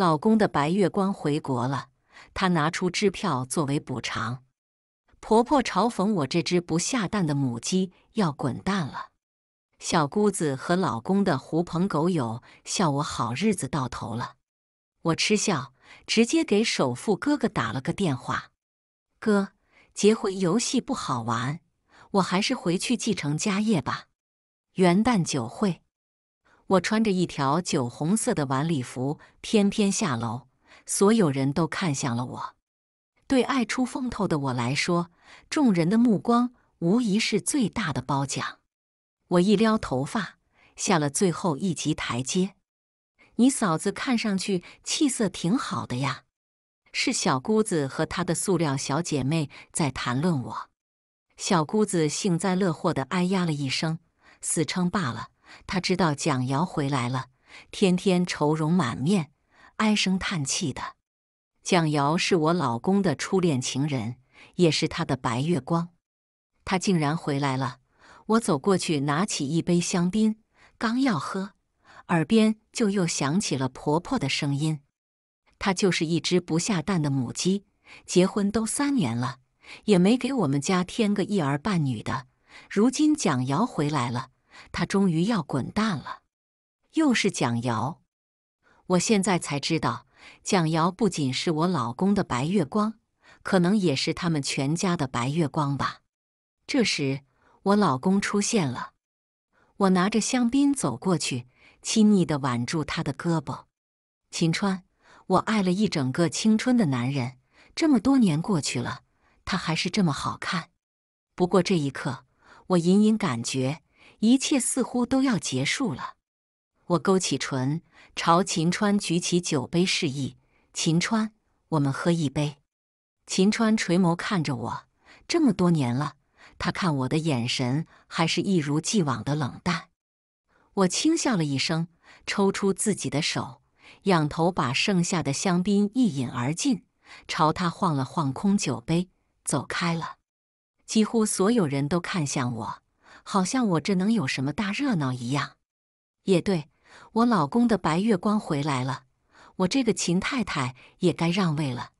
老公的白月光回国了，她拿出支票作为补偿。婆婆嘲讽我这只不下蛋的母鸡要滚蛋了。小姑子和老公的狐朋狗友笑我好日子到头了。我嗤笑，直接给首富哥哥打了个电话：“哥，结婚游戏不好玩，我还是回去继承家业吧。”元旦酒会，我穿着一条酒红色的晚礼服翩翩下楼，所有人都看向了我。对爱出风头的我来说，众人的目光无疑是最大的褒奖。我一撩头发，下了最后一级台阶。你嫂子看上去气色挺好的呀，是小姑子和她的塑料小姐妹在谈论我。小姑子幸灾乐祸的哎呀了一声，死撑罢了。她知道蒋瑶回来了，天天愁容满面，唉声叹气的。蒋瑶是我老公的初恋情人，也是他的白月光。他竟然回来了！我走过去，拿起一杯香槟，刚要喝，耳边就又响起了婆婆的声音：“她就是一只不下蛋的母鸡，结婚都三年了，也没给我们家添个一儿半女的。如今蒋瑶回来了，他终于要滚蛋了。”又是蒋瑶，我现在才知道。蒋瑶不仅是我老公的白月光，可能也是他们全家的白月光吧。这时，我老公出现了，我拿着香槟走过去，亲昵地挽住他的胳膊。秦川，我爱了一整个青春的男人，这么多年过去了，他还是这么好看。不过这一刻，我隐隐感觉一切似乎都要结束了。我勾起唇。朝秦川举起酒杯示意：“秦川，我们喝一杯。”秦川垂眸看着我，这么多年了，他看我的眼神还是一如既往的冷淡。我轻笑了一声，抽出自己的手，仰头把剩下的香槟一饮而尽，朝他晃了晃空酒杯，走开了。几乎所有人都看向我，好像我这能有什么大热闹一样。也对。我老公的白月光回来了，我这个秦太太也该让位了。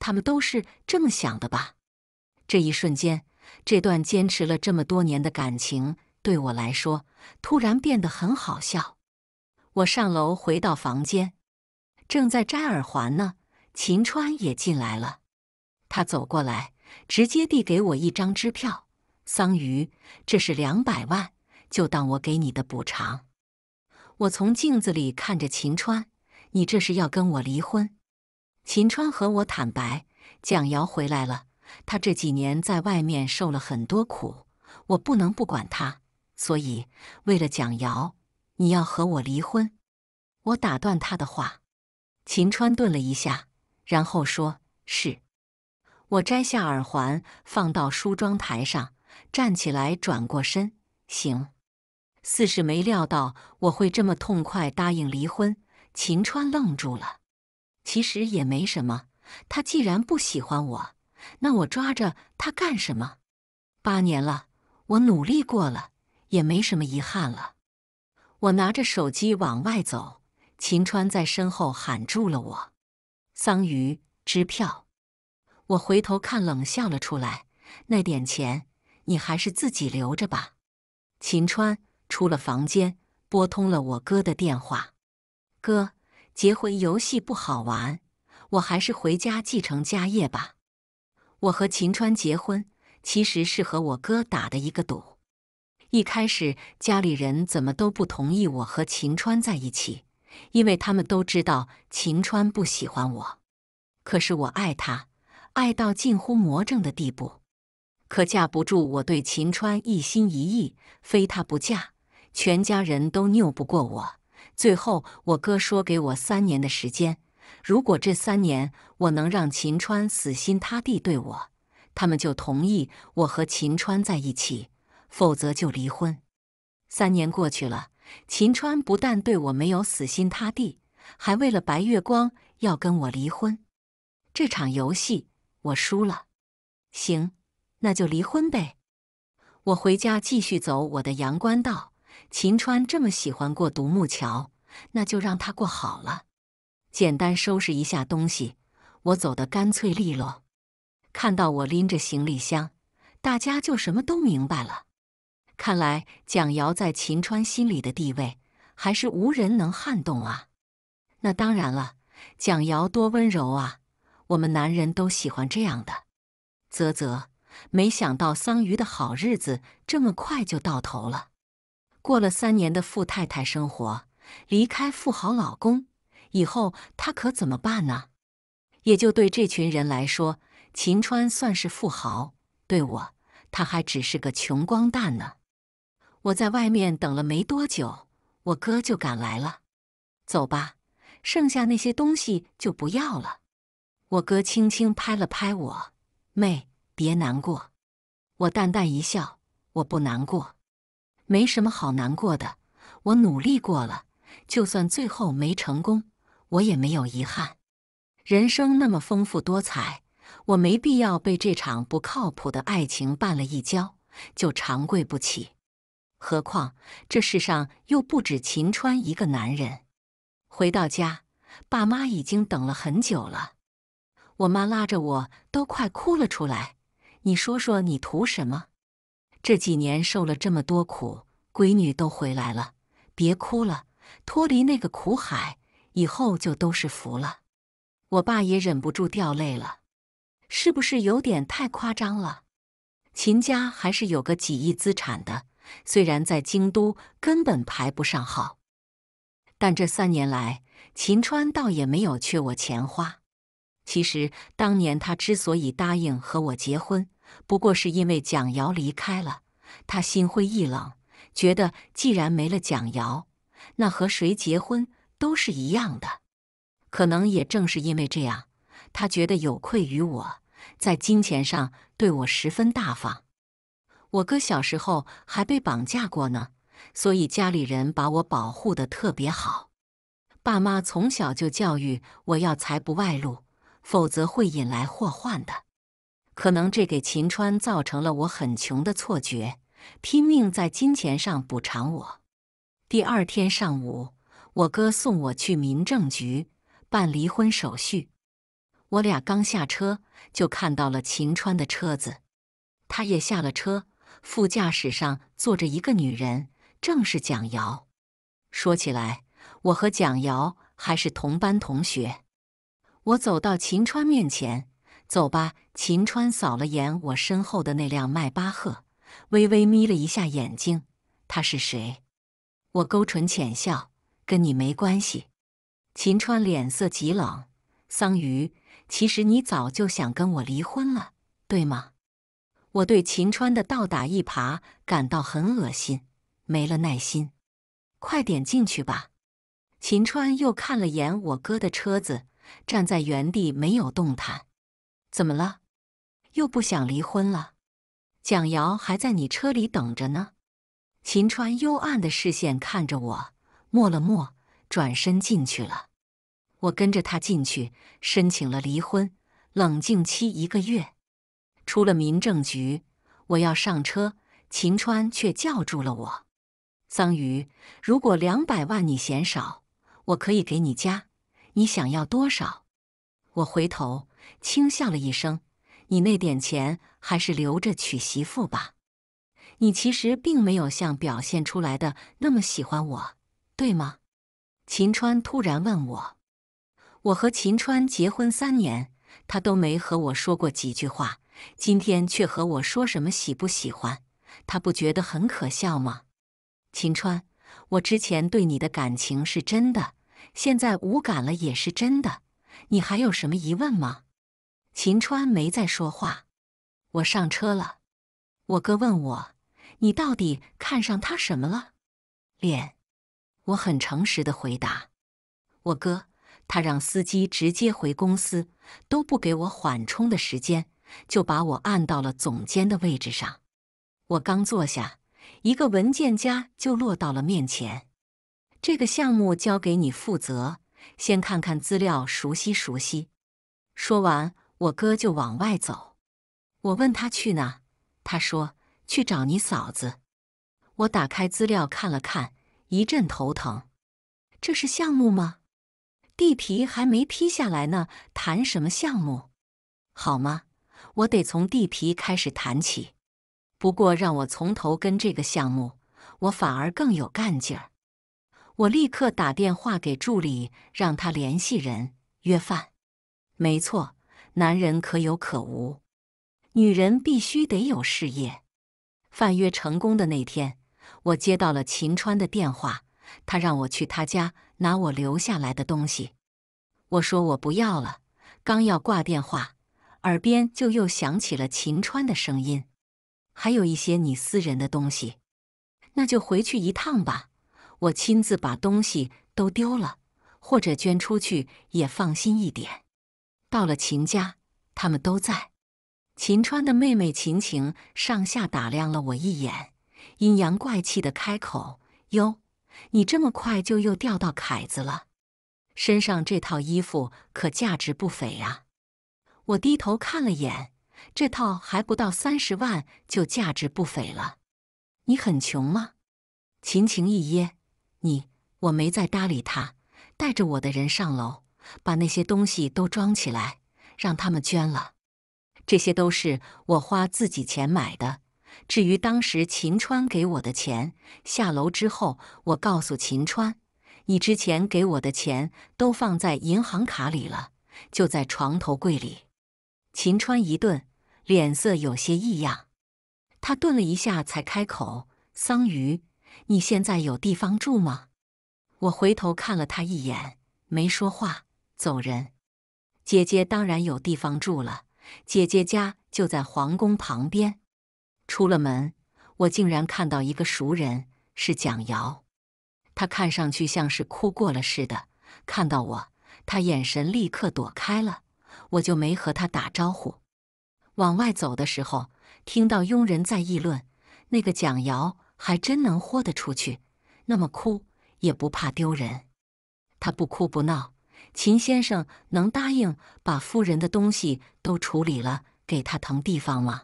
他们都是这么想的吧？这一瞬间，这段坚持了这么多年的感情，对我来说突然变得很好笑。我上楼回到房间，正在摘耳环呢。秦川也进来了，他走过来，直接递给我一张支票：“桑榆，这是两百万，就当我给你的补偿。”我从镜子里看着秦川，你这是要跟我离婚？秦川和我坦白，蒋瑶回来了，他这几年在外面受了很多苦，我不能不管他，所以为了蒋瑶，你要和我离婚？我打断他的话，秦川顿了一下，然后说：“是。”我摘下耳环放到梳妆台上，站起来转过身，行。似是没料到我会这么痛快答应离婚，秦川愣住了。其实也没什么，他既然不喜欢我，那我抓着他干什么？八年了，我努力过了，也没什么遗憾了。我拿着手机往外走，秦川在身后喊住了我：“桑榆，支票。”我回头看，冷笑了出来：“那点钱，你还是自己留着吧。”秦川。出了房间，拨通了我哥的电话。哥，结婚游戏不好玩，我还是回家继承家业吧。我和秦川结婚，其实是和我哥打的一个赌。一开始家里人怎么都不同意我和秦川在一起，因为他们都知道秦川不喜欢我。可是我爱他，爱到近乎魔怔的地步。可架不住我对秦川一心一意，非他不嫁。全家人都拗不过我，最后我哥说给我三年的时间，如果这三年我能让秦川死心塌地对我，他们就同意我和秦川在一起，否则就离婚。三年过去了，秦川不但对我没有死心塌地，还为了白月光要跟我离婚。这场游戏我输了，行，那就离婚呗。我回家继续走我的阳关道。秦川这么喜欢过独木桥，那就让他过好了。简单收拾一下东西，我走得干脆利落。看到我拎着行李箱，大家就什么都明白了。看来蒋瑶在秦川心里的地位还是无人能撼动啊！那当然了，蒋瑶多温柔啊，我们男人都喜欢这样的。啧啧，没想到桑榆的好日子这么快就到头了。过了三年的富太太生活，离开富豪老公以后，她可怎么办呢？也就对这群人来说，秦川算是富豪，对我，他还只是个穷光蛋呢。我在外面等了没多久，我哥就赶来了。走吧，剩下那些东西就不要了。我哥轻轻拍了拍我，妹，别难过。我淡淡一笑，我不难过，没什么好难过的。我努力过了，就算最后没成功，我也没有遗憾。人生那么丰富多彩，我没必要被这场不靠谱的爱情绊了一跤，就长跪不起。何况这世上又不止秦川一个男人。回到家，爸妈已经等了很久了。我妈拉着我都快哭了出来。你说说，你图什么？这几年受了这么多苦，闺女都回来了，别哭了，脱离那个苦海，以后就都是福了。我爸也忍不住掉泪了，是不是有点太夸张了？秦家还是有个几亿资产的。虽然在京都根本排不上号，但这三年来，秦川倒也没有缺我钱花。其实当年他之所以答应和我结婚，不过是因为蒋瑶离开了，他心灰意冷，觉得既然没了蒋瑶，那和谁结婚都是一样的。可能也正是因为这样，他觉得有愧于我，在金钱上对我十分大方。我哥小时候还被绑架过呢，所以家里人把我保护的特别好。爸妈从小就教育我要财不外露，否则会引来祸患的。可能这给秦川造成了我很穷的错觉，拼命在金钱上补偿我。第二天上午，我哥送我去民政局办离婚手续。我俩刚下车，就看到了秦川的车子，他也下了车。副驾驶上坐着一个女人，正是蒋瑶。说起来，我和蒋瑶还是同班同学。我走到秦川面前，走吧。秦川扫了眼我身后的那辆迈巴赫，微微眯了一下眼睛。他是谁？我勾唇浅笑，跟你没关系。秦川脸色极冷。桑榆，其实你早就想跟我离婚了，对吗？我对秦川的倒打一耙感到很恶心，没了耐心。快点进去吧。秦川又看了眼我哥的车子，站在原地没有动弹。怎么了？又不想离婚了？蒋瑶还在你车里等着呢。秦川幽暗的视线看着我，默了默，转身进去了。我跟着他进去，申请了离婚，冷静期一个月。出了民政局，我要上车，秦川却叫住了我。桑榆，如果两百万你嫌少，我可以给你加。你想要多少？我回头轻笑了一声。你那点钱还是留着娶媳妇吧。你其实并没有像表现出来的那么喜欢我，对吗？秦川突然问我。我和秦川结婚三年，他都没和我说过几句话。今天却和我说什么喜不喜欢，他不觉得很可笑吗？秦川，我之前对你的感情是真的，现在无感了也是真的，你还有什么疑问吗？秦川没再说话。我上车了，我哥问我，你到底看上他什么了？脸。我很诚实的回答。我哥，他让司机直接回公司，都不给我缓冲的时间。就把我按到了总监的位置上。我刚坐下，一个文件夹就落到了面前。这个项目交给你负责，先看看资料，熟悉熟悉。说完，我哥就往外走。我问他去哪，他说去找你嫂子。我打开资料看了看，一阵头疼。这是项目吗？地皮还没批下来呢，谈什么项目？好吗？我得从地皮开始谈起。不过让我从头跟这个项目，我反而更有干劲儿。我立刻打电话给助理，让他联系人约饭。没错，男人可有可无，女人必须得有事业。饭约成功的那天，我接到了秦川的电话，他让我去他家拿我留下来的东西。我说我不要了，刚要挂电话，耳边就又响起了秦川的声音：“还有一些你私人的东西，那就回去一趟吧。”我亲自把东西都丢了，或者捐出去也放心一点。到了秦家，他们都在。秦川的妹妹秦晴上下打量了我一眼，阴阳怪气的开口：“哟，你这么快就又掉到凯子了？身上这套衣服可价值不菲呀！”我低头看了眼，这套还不到三十万，就价值不菲了。你很穷吗？秦晴一噎。你我没再搭理他，带着我的人上楼，把那些东西都装起来，让他们捐了。这些都是我花自己钱买的。至于当时秦川给我的钱，下楼之后，我告诉秦川，你之前给我的钱都放在银行卡里了，就在床头柜里。秦川一顿，脸色有些异样，他顿了一下，才开口：“桑榆。”你现在有地方住吗？我回头看了他一眼，没说话，走人。姐姐当然有地方住了，姐姐家就在皇宫旁边。出了门，我竟然看到一个熟人，是蒋瑶。他看上去像是哭过了似的，看到我，他眼神立刻躲开了，我就没和他打招呼。往外走的时候，听到佣人在议论那个蒋瑶。还真能豁得出去，那么哭也不怕丢人。他不哭不闹，秦先生能答应把夫人的东西都处理了，给他腾地方吗？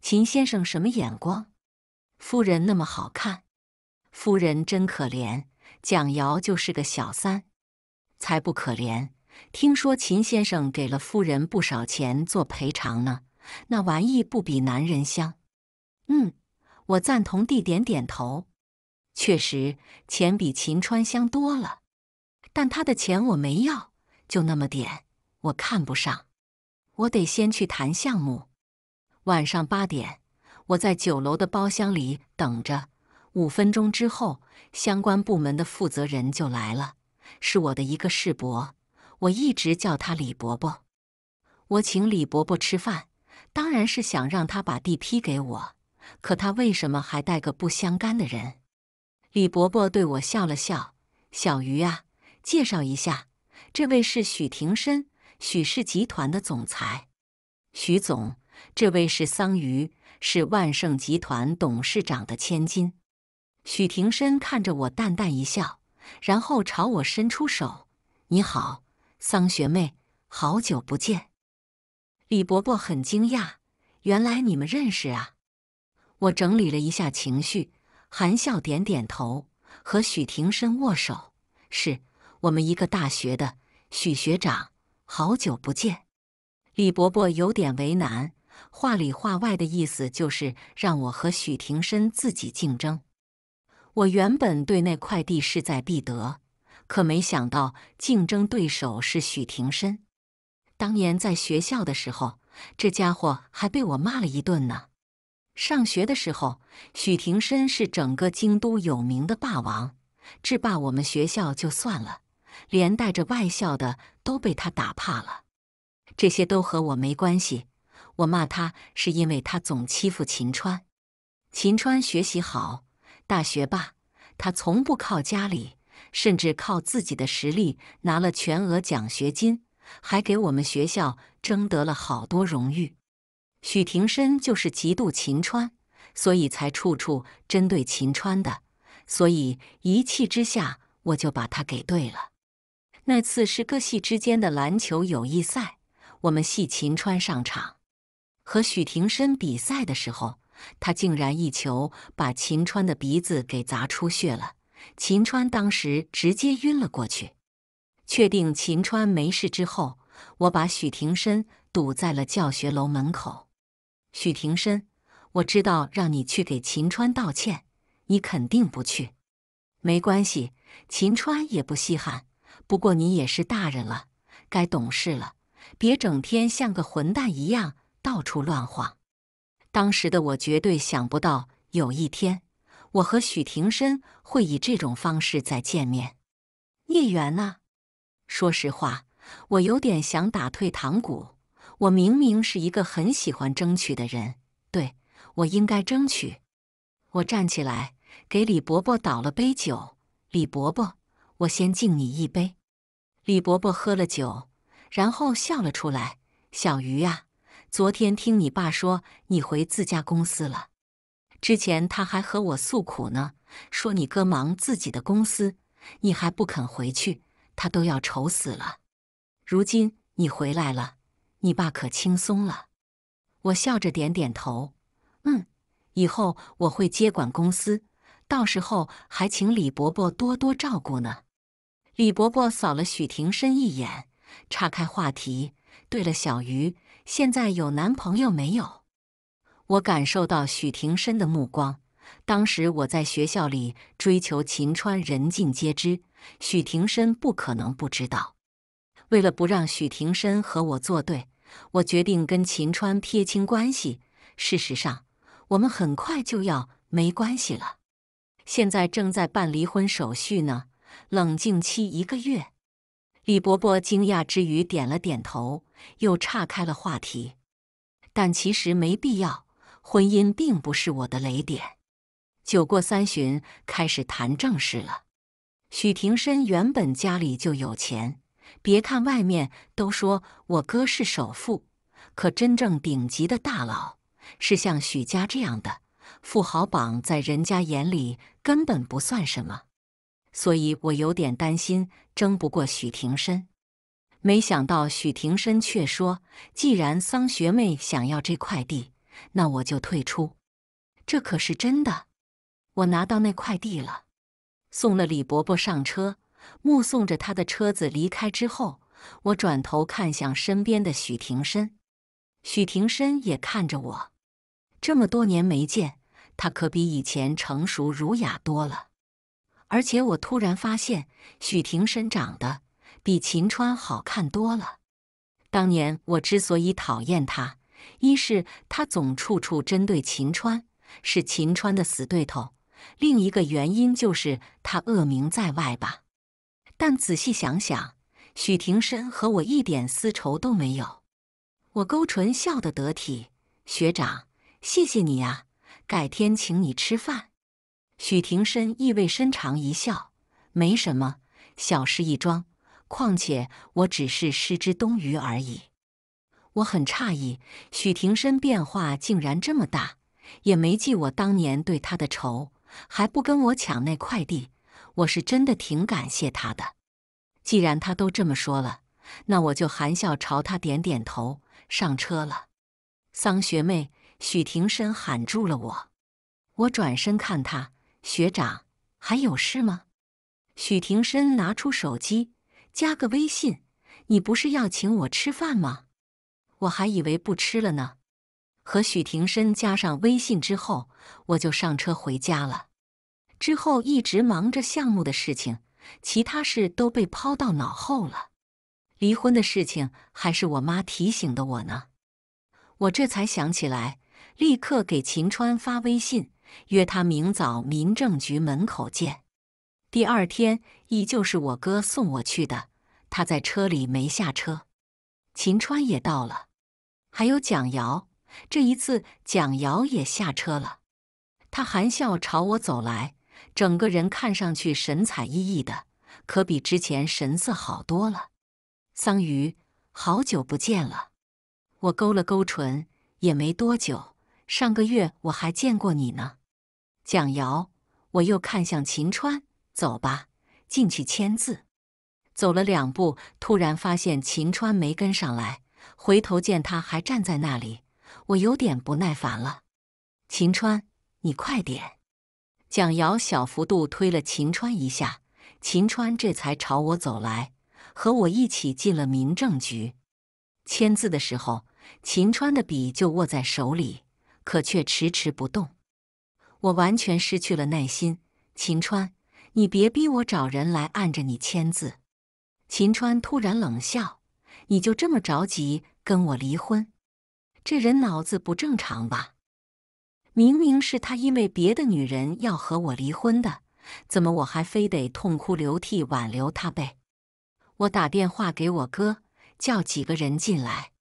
秦先生什么眼光？夫人那么好看，夫人真可怜。蒋瑶就是个小三，才不可怜。听说秦先生给了夫人不少钱做赔偿呢，那玩意不比男人香？嗯。我赞同地点点头，确实钱比秦川香多了，但他的钱我没要，就那么点，我看不上。我得先去谈项目。晚上八点，我在九楼的包厢里等着。五分钟之后，相关部门的负责人就来了，是我的一个世伯，我一直叫他李伯伯。我请李伯伯吃饭，当然是想让他把地批给我。可他为什么还带个不相干的人？李伯伯对我笑了笑：“小鱼啊，介绍一下，这位是许廷深，许氏集团的总裁。许总，这位是桑榆，是万盛集团董事长的千金。”许廷深看着我，淡淡一笑，然后朝我伸出手：“你好，桑学妹，好久不见。”李伯伯很惊讶：“原来你们认识啊？”我整理了一下情绪，含笑点点头，和许廷深握手。是我们一个大学的许学长，好久不见。李伯伯有点为难，话里话外的意思就是让我和许廷深自己竞争。我原本对那块地势在必得，可没想到竞争对手是许廷深。当年在学校的时候，这家伙还被我骂了一顿呢。上学的时候，许廷深是整个京都有名的霸王，制霸我们学校就算了，连带着外校的都被他打怕了。这些都和我没关系，我骂他是因为他总欺负秦川。秦川学习好，大学霸，他从不靠家里，甚至靠自己的实力拿了全额奖学金，还给我们学校争得了好多荣誉。许廷深就是嫉妒秦川，所以才处处针对秦川的。所以一气之下，我就把他给对了。那次是各系之间的篮球友谊赛，我们系秦川上场，和许廷深比赛的时候，他竟然一球把秦川的鼻子给砸出血了。秦川当时直接晕了过去。确定秦川没事之后，我把许廷深堵在了教学楼门口。许廷深，我知道让你去给秦川道歉，你肯定不去。没关系，秦川也不稀罕。不过你也是大人了，该懂事了，别整天像个混蛋一样到处乱晃。当时的我绝对想不到，有一天我和许廷深会以这种方式再见面。孽缘呢？说实话，我有点想打退堂鼓。我明明是一个很喜欢争取的人，对我应该争取。我站起来，给李伯伯倒了杯酒。李伯伯，我先敬你一杯。李伯伯喝了酒，然后笑了出来。小鱼呀。昨天听你爸说你回自家公司了，之前他还和我诉苦呢，说你哥忙自己的公司，你还不肯回去，他都要愁死了。如今你回来了，你爸可轻松了。我笑着点点头，嗯，以后我会接管公司，到时候还请李伯伯多多照顾呢。李伯伯扫了许廷深一眼，岔开话题。对了，小鱼。现在有男朋友没有？我感受到许廷深的目光。当时我在学校里追求秦川，人尽皆知，许廷深不可能不知道。为了不让许廷深和我作对，我决定跟秦川撇清关系。事实上，我们很快就要没关系了。现在正在办离婚手续呢，冷静期一个月。李伯伯惊讶之余点了点头，又岔开了话题。但其实没必要，婚姻并不是我的雷点。酒过三巡，开始谈正事了。许廷深原本家里就有钱，别看外面都说我哥是首富，可真正顶级的大佬是像许家这样的富豪榜，在人家眼里根本不算什么。所以我有点担心争不过许廷深，没想到许廷深却说：“既然桑学妹想要这块地，那我就退出。”这可是真的。我拿到那块地了，送了李伯伯上车，目送着他的车子离开之后，我转头看向身边的许廷深，许廷深也看着我。这么多年没见，他可比以前成熟儒雅多了。而且我突然发现，许廷深长得比秦川好看多了。当年我之所以讨厌他，一是他总处处针对秦川，是秦川的死对头；另一个原因就是他恶名在外吧。但仔细想想，许廷深和我一点私仇都没有。我勾唇笑得得体：“学长，谢谢你呀，改天请你吃饭。”许廷深意味深长一笑：“没什么，小事一桩。况且我只是失之东隅而已。”我很诧异，许廷深变化竟然这么大，也没记我当年对他的仇，还不跟我抢那块地。我是真的挺感谢他的。既然他都这么说了，那我就含笑朝他点点头，上车了。桑学妹，许廷深喊住了我。我转身看他。学长，还有事吗？许廷深拿出手机，加个微信。你不是要请我吃饭吗？我还以为不吃了呢。和许廷深加上微信之后，我就上车回家了。之后一直忙着项目的事情，其他事都被抛到脑后了。离婚的事情还是我妈提醒的我呢。我这才想起来，立刻给秦川发微信。约他明早民政局门口见。第二天依旧是我哥送我去的，他在车里没下车。秦川也到了，还有蒋瑶。这一次蒋瑶也下车了，他含笑朝我走来，整个人看上去神采奕奕的，可比之前神色好多了。桑榆，好久不见了。我勾了勾唇，也没多久，上个月我还见过你呢。蒋瑶，我又看向秦川，走吧，进去签字。走了两步，突然发现秦川没跟上来，回头见他还站在那里，我有点不耐烦了。秦川，你快点！蒋瑶小幅度推了秦川一下，秦川这才朝我走来，和我一起进了民政局。签字的时候，秦川的笔就握在手里，可却迟迟不动。我完全失去了耐心。秦川，你别逼我找人来按着你签字。秦川突然冷笑：“你就这么着急跟我离婚？这人脑子不正常吧？明明是他因为别的女人要和我离婚的，怎么我还非得痛哭流涕挽留他呗？”我打电话给我哥，叫几个人进来。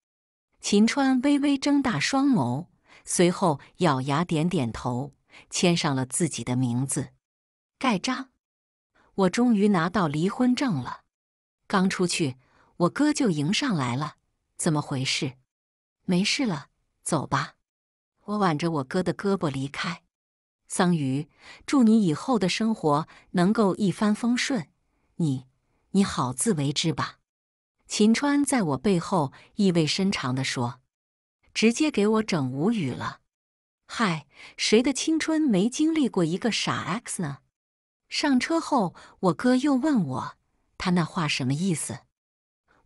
秦川微微睁大双眸，随后咬牙点点头，签上了自己的名字，盖章。我终于拿到离婚证了。刚出去，我哥就迎上来了。怎么回事？没事了，走吧。我挽着我哥的胳膊离开。桑榆，祝你以后的生活能够一帆风顺。你，你好自为之吧。秦川在我背后意味深长地说，直接给我整无语了。嗨，谁的青春没经历过一个傻 X 呢？上车后，我哥又问我。他那话什么意思？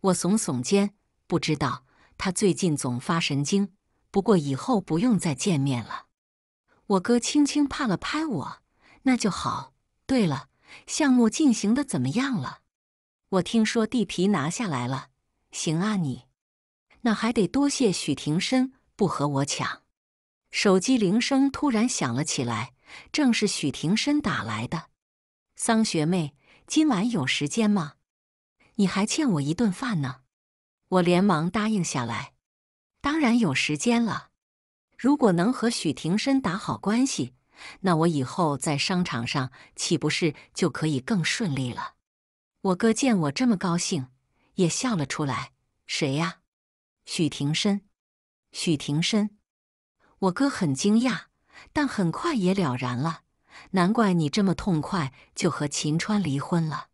我耸耸肩，不知道。他最近总发神经，不过以后不用再见面了。我哥轻轻拍了拍我，那就好。对了，项目进行的怎么样了？我听说地皮拿下来了。行啊，你那还得多谢许廷深不和我抢。手机铃声突然响了起来，正是许廷深打来的。桑学妹。今晚有时间吗？你还欠我一顿饭呢。我连忙答应下来。当然有时间了。如果能和许廷深打好关系，那我以后在商场上岂不是就可以更顺利了？我哥见我这么高兴，也笑了出来。谁呀？许廷深。许廷深。我哥很惊讶，但很快也了然了。难怪你这么痛快就和秦川离婚了。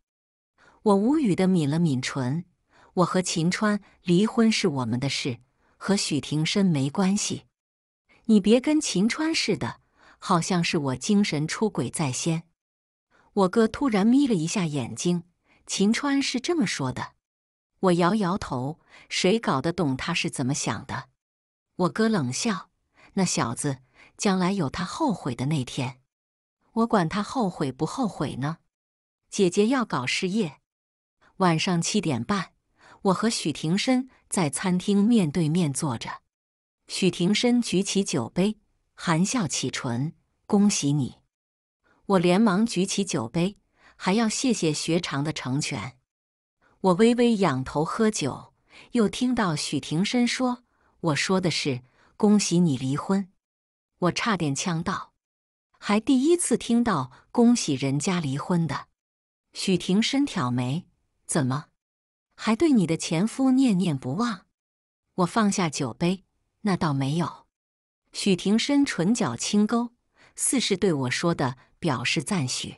我无语的抿了抿唇。我和秦川离婚是我们的事，和许廷深没关系。你别跟秦川似的，好像是我精神出轨在先。我哥突然眯了一下眼睛。秦川是这么说的。我摇摇头。谁搞得懂他是怎么想的？我哥冷笑。那小子将来有他后悔的那天。我管他后悔不后悔呢？姐姐要搞事业。晚上七点半，我和许廷深在餐厅面对面坐着。许廷深举起酒杯，含笑启唇：“恭喜你！”我连忙举起酒杯，还要谢谢学长的成全。我微微仰头喝酒，又听到许廷深说：“我说的是恭喜你离婚。”我差点呛到。还第一次听到恭喜人家离婚的，许廷深挑眉，怎么，还对你的前夫念念不忘？我放下酒杯，那倒没有。许廷深唇角轻勾，似是对我说的表示赞许。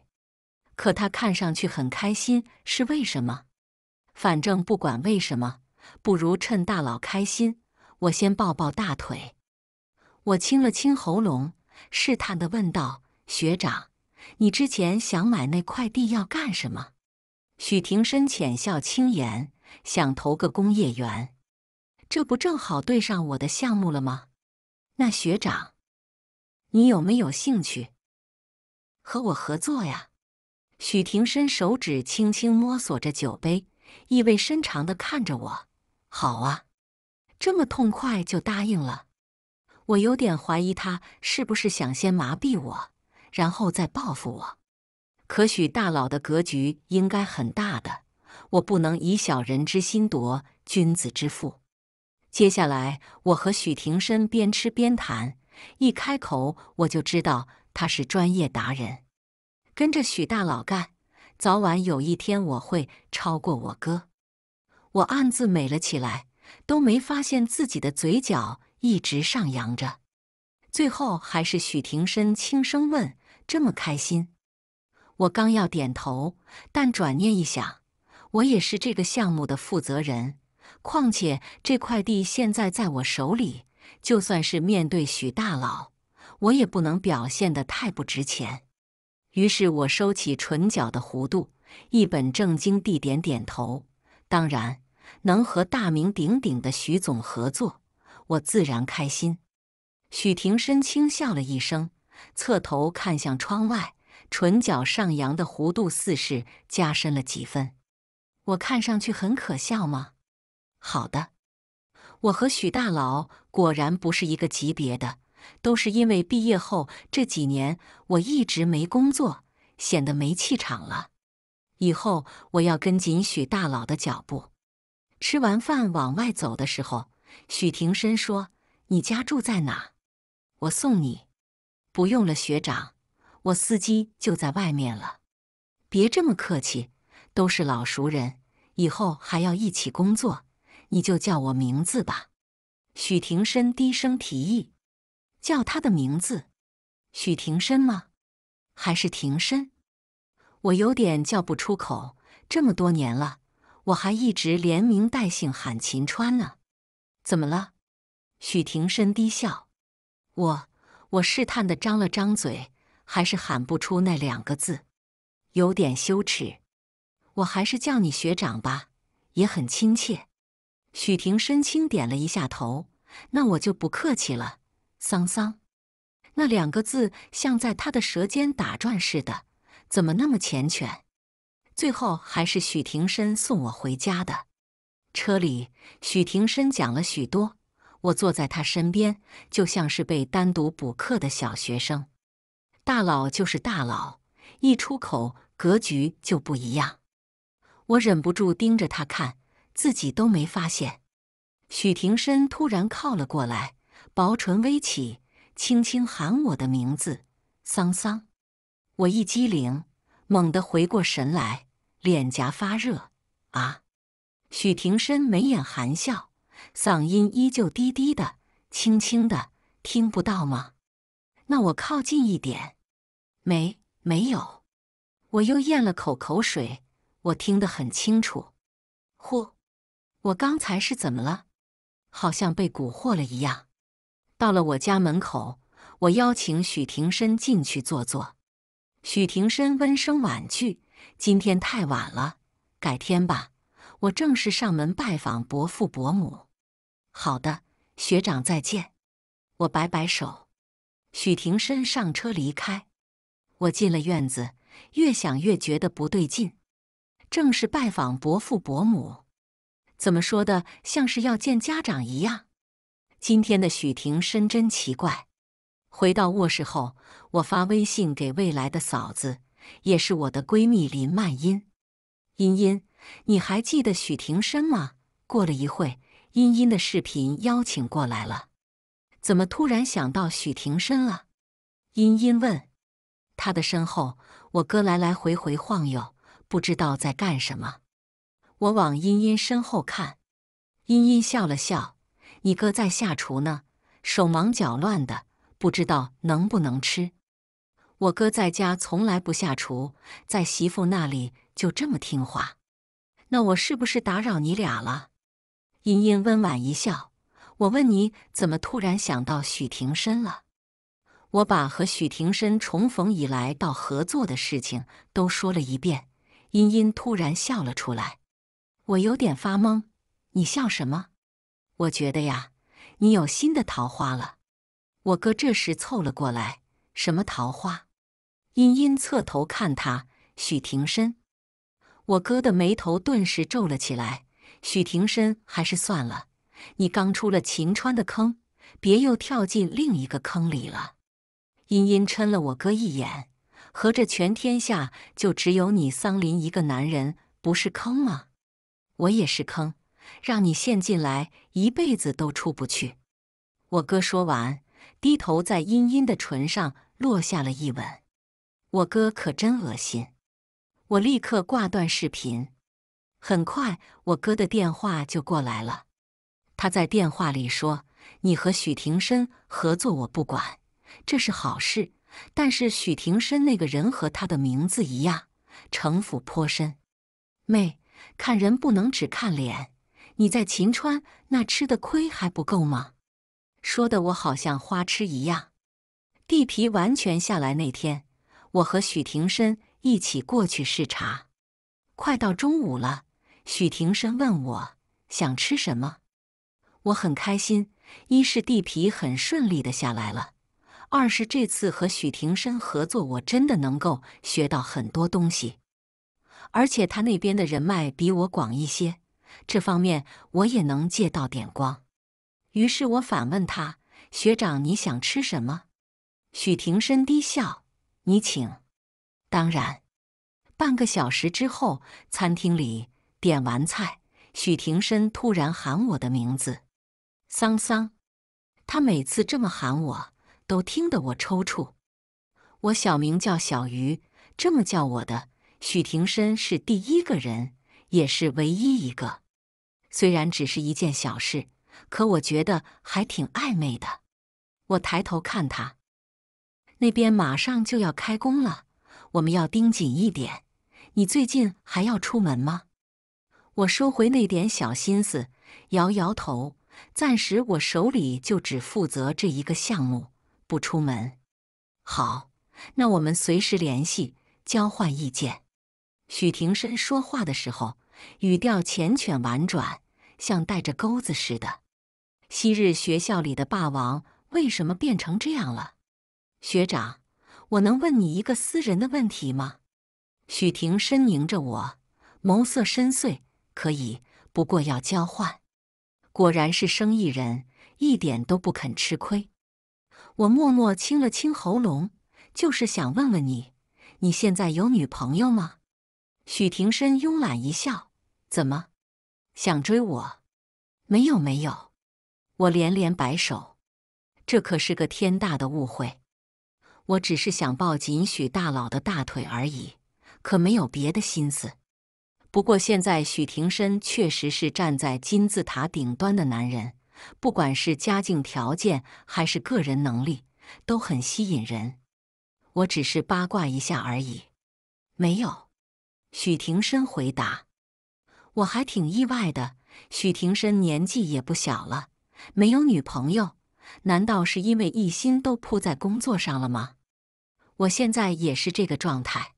可他看上去很开心，是为什么？反正不管为什么，不如趁大佬开心，我先抱抱大腿。我清了清喉咙。试探的问道：“学长，你之前想买那块地要干什么？”许廷深浅笑轻言：“想投个工业园，这不正好对上我的项目了吗？”那学长，你有没有兴趣和我合作呀？许廷深手指轻轻摸索着酒杯，意味深长的看着我：“好啊，这么痛快就答应了。”我有点怀疑他是不是想先麻痹我，然后再报复我。可许大佬的格局应该很大的，我不能以小人之心夺君子之腹。接下来，我和许廷深边吃边谈，一开口我就知道他是专业达人。跟着许大佬干，早晚有一天我会超过我哥。我暗自美了起来，都没发现自己的嘴角。一直上扬着，最后还是许廷深轻声问：“这么开心？”我刚要点头，但转念一想，我也是这个项目的负责人，况且这块地现在在我手里，就算是面对许大佬，我也不能表现得太不值钱。于是我收起唇角的弧度，一本正经地点点头：“当然，能和大名鼎鼎的徐总合作，我自然开心。许廷深轻笑了一声，侧头看向窗外，唇角上扬的弧度似是加深了几分。我看上去很可笑吗？好的，我和许大佬果然不是一个级别的，都是因为毕业后这几年我一直没工作，显得没气场了。以后我要跟紧许大佬的脚步。吃完饭往外走的时候，许廷深说：“你家住在哪？我送你。”不用了，学长，我司机就在外面了。别这么客气，都是老熟人，以后还要一起工作，你就叫我名字吧。许廷深低声提议：“叫他的名字，许廷深吗？还是廷深？”我有点叫不出口。这么多年了。我还一直连名带姓喊秦川呢，怎么了？许廷深低笑，我我试探的张了张嘴，还是喊不出那两个字，有点羞耻。我还是叫你学长吧，也很亲切。许廷深轻点了一下头，那我就不客气了。桑桑，那两个字像在他的舌尖打转似的，怎么那么缱绻？最后还是许廷深送我回家的。车里，许廷深讲了许多，我坐在他身边，就像是被单独补课的小学生。大佬就是大佬，一出口格局就不一样。我忍不住盯着他看，自己都没发现。许廷深突然靠了过来，薄唇微起，轻轻喊我的名字：“桑桑。”我一激灵，猛地回过神来。脸颊发热啊！许廷深眉眼含笑，嗓音依旧低低的、轻轻的，听不到吗？那我靠近一点。没，没有。我又咽了口口水，我听得很清楚。嚯！我刚才是怎么了？好像被蛊惑了一样。到了我家门口，我邀请许廷深进去坐坐。许廷深温声婉拒。今天太晚了，改天吧。我正式上门拜访伯父伯母。好的，学长再见。我摆摆手。许廷深上车离开。我进了院子，越想越觉得不对劲。正式拜访伯父伯母，怎么说的像是要见家长一样？今天的许廷深真奇怪。回到卧室后，我发微信给未来的嫂子。也是我的闺蜜林曼音，茵茵，你还记得许廷深吗？过了一会，茵茵的视频邀请过来了。怎么突然想到许廷深了？茵茵问。他的身后，我哥来来回回晃悠，不知道在干什么。我往茵茵身后看，茵茵笑了笑：“你哥在下厨呢，手忙脚乱的，不知道能不能吃。”我哥在家从来不下厨，在媳妇那里就这么听话。那我是不是打扰你俩了？茵茵温婉一笑。我问你怎么突然想到许廷深了？我把和许廷深重逢以来到合作的事情都说了一遍。茵茵突然笑了出来，我有点发懵。你笑什么？我觉得呀，你有新的桃花了。我哥这时凑了过来，什么桃花？茵茵侧头看他，许廷深。我哥的眉头顿时皱了起来。许廷深，还是算了。你刚出了秦川的坑，别又跳进另一个坑里了。茵茵嗔了我哥一眼，合着全天下就只有你桑林一个男人不是坑吗？我也是坑，让你陷进来，一辈子都出不去。我哥说完，低头在茵茵的唇上落下了一吻。我哥可真恶心！我立刻挂断视频。很快，我哥的电话就过来了。他在电话里说：“你和许廷深合作，我不管，这是好事。但是许廷深那个人和他的名字一样，城府颇深。妹，看人不能只看脸。你在秦川那吃的亏还不够吗？”说的我好像花痴一样。地皮完全下来那天。我和许廷深一起过去视察，快到中午了，许廷深问我想吃什么，我很开心。一是地皮很顺利的下来了，二是这次和许廷深合作，我真的能够学到很多东西，而且他那边的人脉比我广一些，这方面我也能借到点光。于是我反问他：“学长，你想吃什么？”许廷深低笑：“你请。”当然。半个小时之后，餐厅里点完菜，许廷深突然喊我的名字，桑桑。他每次这么喊我，都听得我抽搐。我小名叫小鱼，这么叫我的许廷深是第一个人，也是唯一一个。虽然只是一件小事，可我觉得还挺暧昧的。我抬头看他，那边马上就要开工了，我们要盯紧一点。你最近还要出门吗？我收回那点小心思，摇摇头。暂时我手里就只负责这一个项目，不出门。好，那我们随时联系，交换意见。许廷深说话的时候，语调缱绻婉转，像带着钩子似的。昔日学校里的霸王，为什么变成这样了？学长，我能问你一个私人的问题吗？许婷深凝着我，眸色深邃。可以，不过要交换。果然是生意人，一点都不肯吃亏。我默默清了清喉咙，就是想问问你，你现在有女朋友吗？许廷深慵懒一笑：“怎么，想追我？没有，没有。”我连连摆手，这可是个天大的误会。我只是想抱紧许大佬的大腿而已。可没有别的心思。不过现在许廷深确实是站在金字塔顶端的男人，不管是家境条件还是个人能力，都很吸引人。我只是八卦一下而已。没有，许廷深回答。我还挺意外的。许廷深年纪也不小了，没有女朋友，难道是因为一心都扑在工作上了吗？我现在也是这个状态。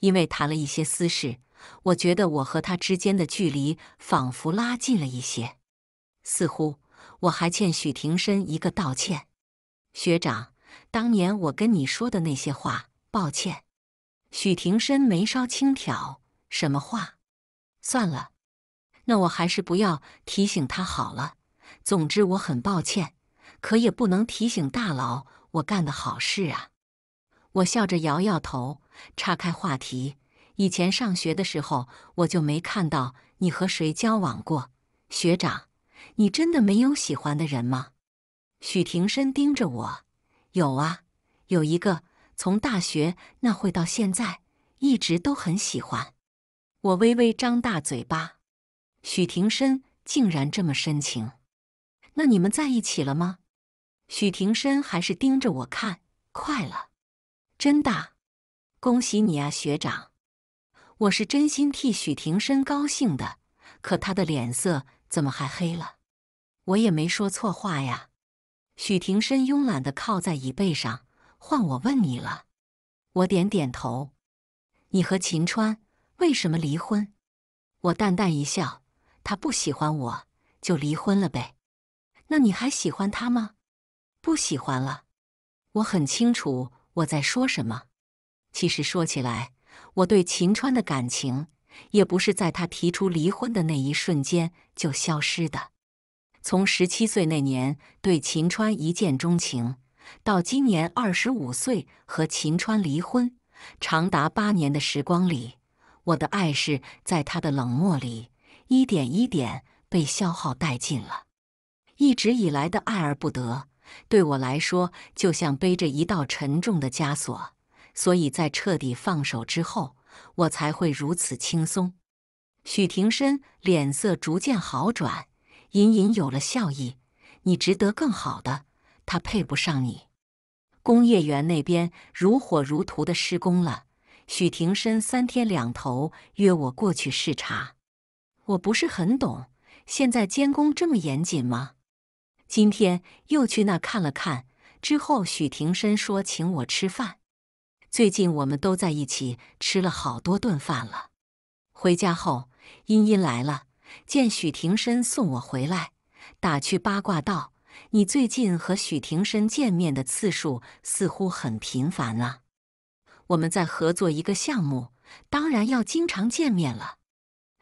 因为谈了一些私事，我觉得我和他之间的距离仿佛拉近了一些，似乎我还欠许廷深一个道歉。学长，当年我跟你说的那些话，抱歉。许廷深眉梢轻挑，什么话？算了，那我还是不要提醒他好了。总之我很抱歉，可也不能提醒大佬我干的好事啊。我笑着摇摇头。岔开话题，以前上学的时候，我就没看到你和谁交往过。学长，你真的没有喜欢的人吗？许廷深盯着我，有啊，有一个，从大学那会到现在，一直都很喜欢。我微微张大嘴巴，许廷深竟然这么深情。那你们在一起了吗？许廷深还是盯着我看，快了，真的。恭喜你啊，学长！我是真心替许廷深高兴的，可他的脸色怎么还黑了？我也没说错话呀。许廷深慵懒地靠在椅背上，换我问你了。我点点头。你和秦川为什么离婚？我淡淡一笑，他不喜欢我，就离婚了呗。那你还喜欢他吗？不喜欢了。我很清楚我在说什么。其实说起来，我对秦川的感情也不是在他提出离婚的那一瞬间就消失的。从十七岁那年对秦川一见钟情，到今年二十五岁和秦川离婚，长达八年的时光里，我的爱是在他的冷漠里一点一点被消耗殆尽了。一直以来的爱而不得，对我来说就像背着一道沉重的枷锁。所以在彻底放手之后，我才会如此轻松。许廷深脸色逐渐好转，隐隐有了笑意。你值得更好的，他配不上你。工业园那边如火如荼的施工了，许廷深三天两头约我过去视察。我不是很懂，现在监工这么严谨吗？今天又去那看了看，之后许廷深说请我吃饭。最近我们都在一起吃了好多顿饭了。回家后，茵茵来了，见许廷深送我回来，打趣八卦道：“你最近和许廷深见面的次数似乎很频繁啊。我们在合作一个项目，当然要经常见面了。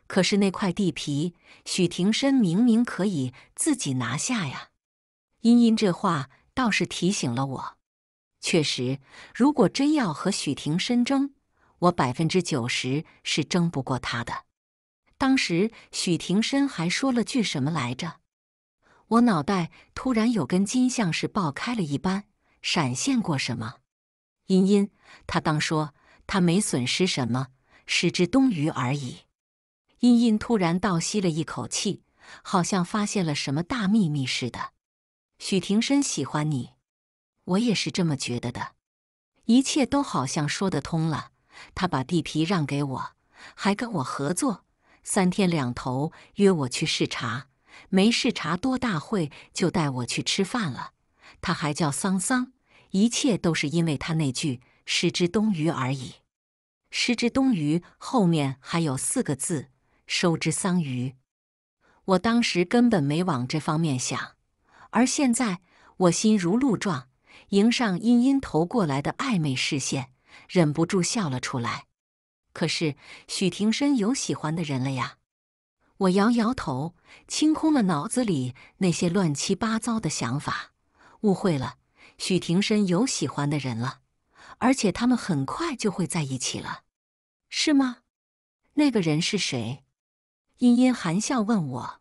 可是那块地皮，许廷深明明可以自己拿下呀。”茵茵这话倒是提醒了我。确实，如果真要和许廷深争，我百分之九十是争不过他的。当时许廷深还说了句什么来着？我脑袋突然有根筋像是爆开了一般，闪现过什么？茵茵，他当说他没损失什么，失之东隅而已。茵茵突然倒吸了一口气，好像发现了什么大秘密似的。许廷深喜欢你，我也是这么觉得的。一切都好像说得通了。他把地皮让给我，还跟我合作。三天两头约我去视察，没视察多大会就带我去吃饭了。他还叫桑桑，一切都是因为他那句“失之东隅”而已。“失之东隅”后面还有四个字“收之桑榆”。我当时根本没往这方面想，而现在我心如鹿撞，迎上茵茵投过来的暧昧视线，忍不住笑了出来。可是许廷深有喜欢的人了呀！我摇摇头，清空了脑子里那些乱七八糟的想法。误会了，许廷深有喜欢的人了，而且他们很快就会在一起了，是吗？那个人是谁？茵茵含笑问我。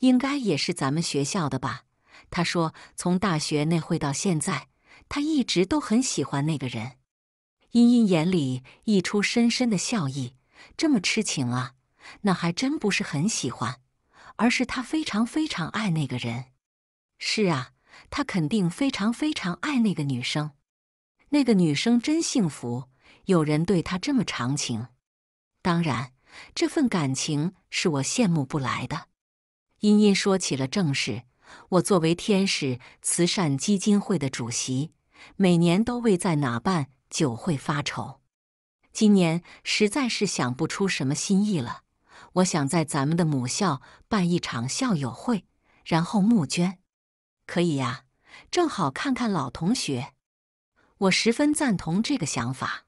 应该也是咱们学校的吧？他说，从大学那会到现在，他一直都很喜欢那个人。茵茵眼里溢出深深的笑意，这么痴情啊？那还真不是很喜欢，而是他非常非常爱那个人。是啊，他肯定非常非常爱那个女生。那个女生真幸福，有人对她这么长情。当然，这份感情是我羡慕不来的。茵茵说起了正事，我作为天使慈善基金会的主席，每年都为在哪办。酒会发愁，今年实在是想不出什么新意了。我想在咱们的母校办一场校友会，然后募捐，可以呀，正好看看老同学。我十分赞同这个想法，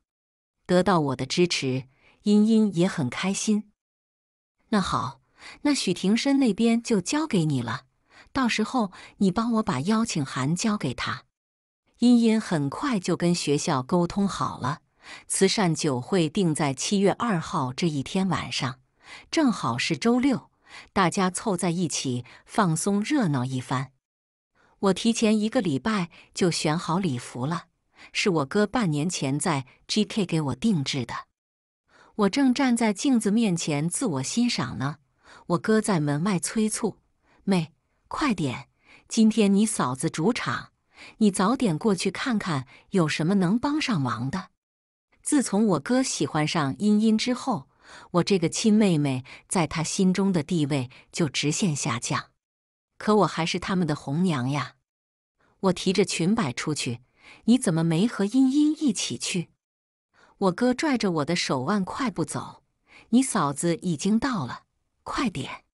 得到我的支持，茵茵也很开心。那好，那许廷深那边就交给你了，到时候你帮我把邀请函交给他。茵茵很快就跟学校沟通好了，慈善酒会定在七月二号这一天晚上，正好是周六，大家凑在一起放松热闹一番。我提前一个礼拜就选好礼服了，是我哥半年前在 GK 给我定制的。我正站在镜子面前自我欣赏呢，我哥在门外催促：“妹，快点，今天你嫂子主场。”你早点过去看看，有什么能帮上忙的。自从我哥喜欢上茵茵之后，我这个亲妹妹在他心中的地位就直线下降。可我还是他们的红娘呀。我提着裙摆出去，你怎么没和茵茵一起去？我哥拽着我的手腕快步走。你嫂子已经到了，快点！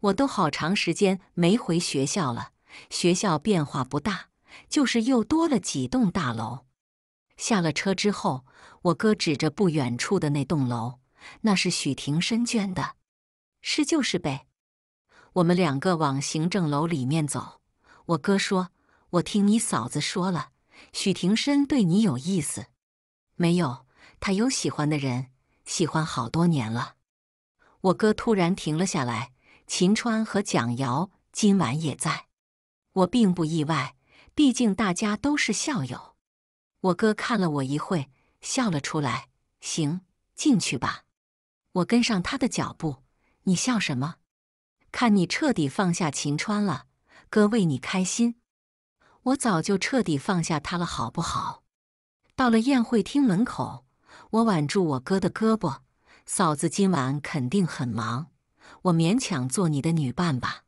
我都好长时间没回学校了，学校变化不大。就是又多了几栋大楼。下了车之后，我哥指着不远处的那栋楼，那是许廷深捐的。是就是呗。我们两个往行政楼里面走。我哥说：“我听你嫂子说了，许廷深对你有意思。”没有，他有喜欢的人，喜欢好多年了。我哥突然停了下来。秦川和蒋瑶今晚也在，我并不意外。毕竟大家都是校友，我哥看了我一会，笑了出来。行，进去吧。我跟上他的脚步。你笑什么？看你彻底放下秦川了，哥为你开心。我早就彻底放下他了，好不好？到了宴会厅门口，我挽住我哥的胳膊。嫂子今晚肯定很忙，我勉强做你的女伴吧。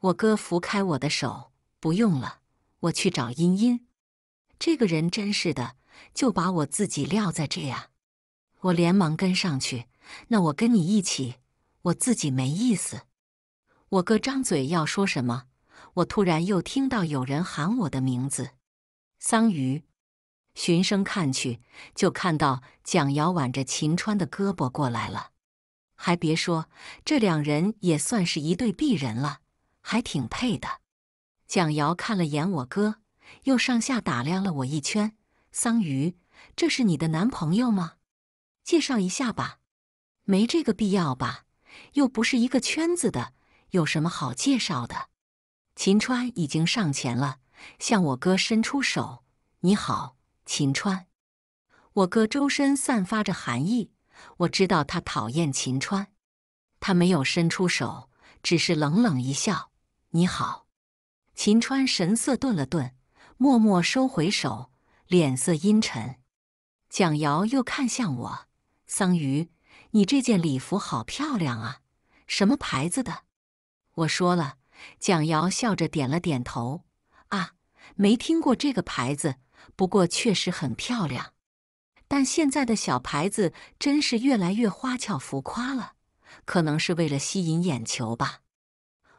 我哥扶开我的手，不用了。我去找茵茵，这个人真是的，就把我自己撂在这呀。我连忙跟上去，那我跟你一起。我自己没意思。我哥张嘴要说什么，我突然又听到有人喊我的名字，桑榆。循声看去，就看到蒋瑶挽着秦川的胳膊过来了。还别说，这两人也算是一对璧人了，还挺配的。蒋瑶看了眼我哥，又上下打量了我一圈。桑榆，这是你的男朋友吗？介绍一下吧。没这个必要吧？又不是一个圈子的，有什么好介绍的？秦川已经上前了，向我哥伸出手：“你好。”秦川，我哥周身散发着寒意，我知道他讨厌秦川。他没有伸出手，只是冷冷一笑：“你好。”秦川神色顿了顿，默默收回手，脸色阴沉。蒋瑶又看向我：“桑榆，你这件礼服好漂亮啊，什么牌子的？”我说了，蒋瑶笑着点了点头：“啊，没听过这个牌子。”不过确实很漂亮，但现在的小牌子真是越来越花俏浮夸了，可能是为了吸引眼球吧。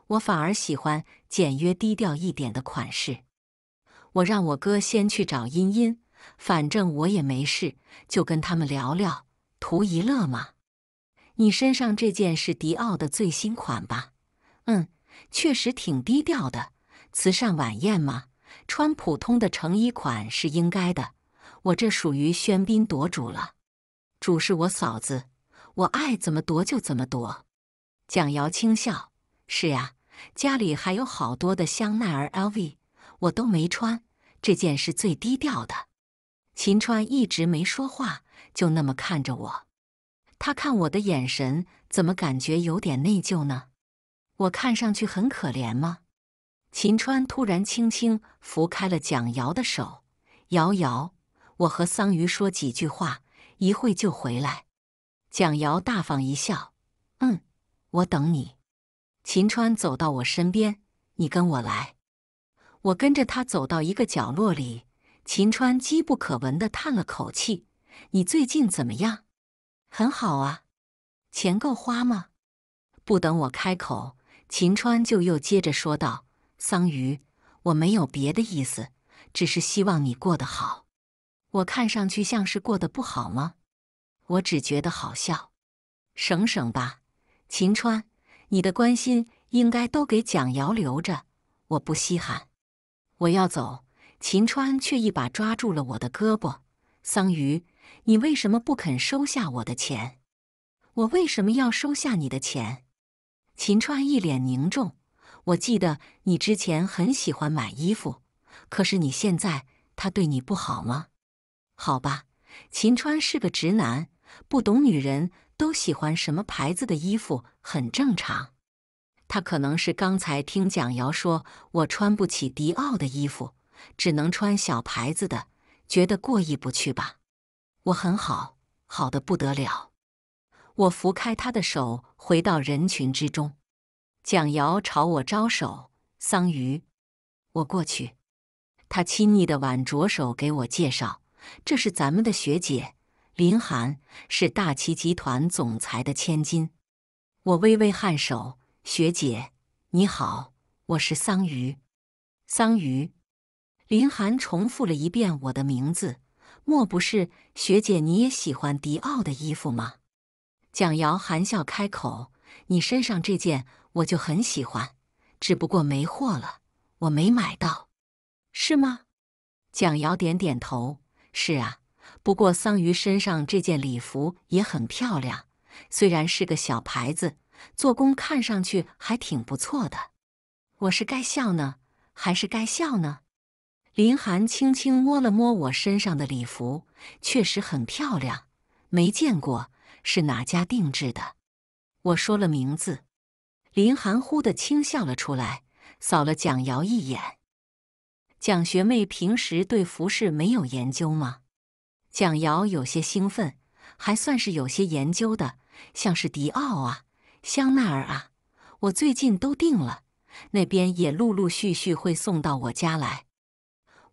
我反而喜欢简约低调一点的款式。我让我哥先去找茵茵，反正我也没事，就跟他们聊聊，图一乐嘛。你身上这件是迪奥的最新款吧？嗯，确实挺低调的，慈善晚宴嘛。穿普通的成衣款是应该的，我这属于喧宾夺主了。主是我嫂子，我爱怎么夺就怎么夺。蒋瑶轻笑：“是呀，家里还有好多的香奈儿、LV，我都没穿，这件是最低调的。”秦川一直没说话，就那么看着我。他看我的眼神，怎么感觉有点内疚呢？我看上去很可怜吗？秦川突然轻轻扶开了蒋瑶的手，瑶瑶，我和桑榆说几句话，一会就回来。蒋瑶大方一笑，嗯，我等你。秦川走到我身边，你跟我来。我跟着他走到一个角落里，秦川机不可闻地叹了口气：“你最近怎么样？”“很好啊。”“钱够花吗？”不等我开口，秦川就又接着说道。桑榆，我没有别的意思，只是希望你过得好。我看上去像是过得不好吗？我只觉得好笑。省省吧，秦川，你的关心应该都给蒋瑶留着，我不稀罕。我要走，秦川却一把抓住了我的胳膊。桑榆，你为什么不肯收下我的钱？我为什么要收下你的钱？秦川一脸凝重。我记得你之前很喜欢买衣服，可是你现在他对你不好吗？好吧，秦川是个直男，不懂女人都喜欢什么牌子的衣服很正常。他可能是刚才听蒋瑶说我穿不起迪奥的衣服，只能穿小牌子的，觉得过意不去吧。我很好，好的不得了。我扶开他的手，回到人群之中。蒋瑶朝我招手，桑榆，我过去。他亲昵的挽着手给我介绍：“这是咱们的学姐林寒，是大齐集团总裁的千金。”我微微颔首：“学姐你好，我是桑榆。”桑榆，林寒重复了一遍我的名字。莫不是学姐你也喜欢迪奥的衣服吗？蒋瑶含笑开口：“你身上这件。”我就很喜欢，只不过没货了，我没买到，是吗？蒋瑶点点头，是啊。不过桑榆身上这件礼服也很漂亮，虽然是个小牌子，做工看上去还挺不错的。我是该笑呢，还是该笑呢？林寒轻轻摸了摸我身上的礼服，确实很漂亮，没见过，是哪家定制的？我说了名字。林寒忽地轻笑了出来，扫了蒋瑶一眼。蒋学妹平时对服饰没有研究吗？蒋瑶有些兴奋，还算是有些研究的，像是迪奥啊、香奈儿啊，我最近都订了，那边也陆陆续续会送到我家来。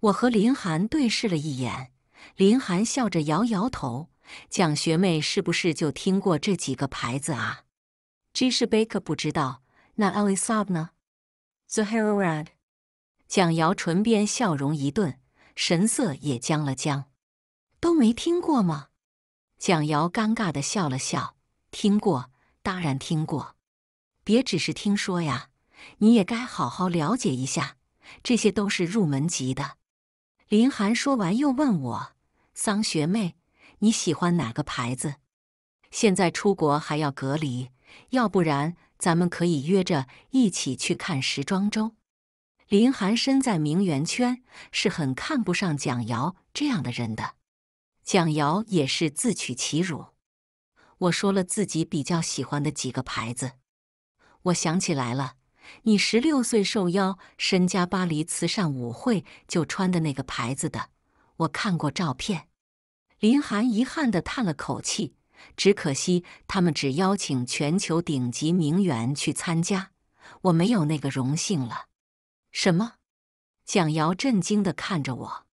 我和林寒对视了一眼，林寒笑着摇摇头：“蒋学妹是不是就听过这几个牌子啊？” G 是 Baker 不知道，那 Alisab 呢？Zaharad。蒋瑶唇边笑容一顿，神色也僵了僵。都没听过吗？蒋瑶尴尬的笑了笑。听过，当然听过。别只是听说呀，你也该好好了解一下。这些都是入门级的。林寒说完，又问我：“桑学妹，你喜欢哪个牌子？现在出国还要隔离，要不然咱们可以约着一起去看时装周。”林寒身在名媛圈，是很看不上蒋瑶这样的人的。蒋瑶也是自取其辱。我说了自己比较喜欢的几个牌子，我想起来了。你十六岁受邀参加巴黎慈善舞会，就穿的那个牌子的，我看过照片。林寒遗憾地叹了口气，只可惜他们只邀请全球顶级名媛去参加，我没有那个荣幸了。什么？蒋瑶震惊地看着我，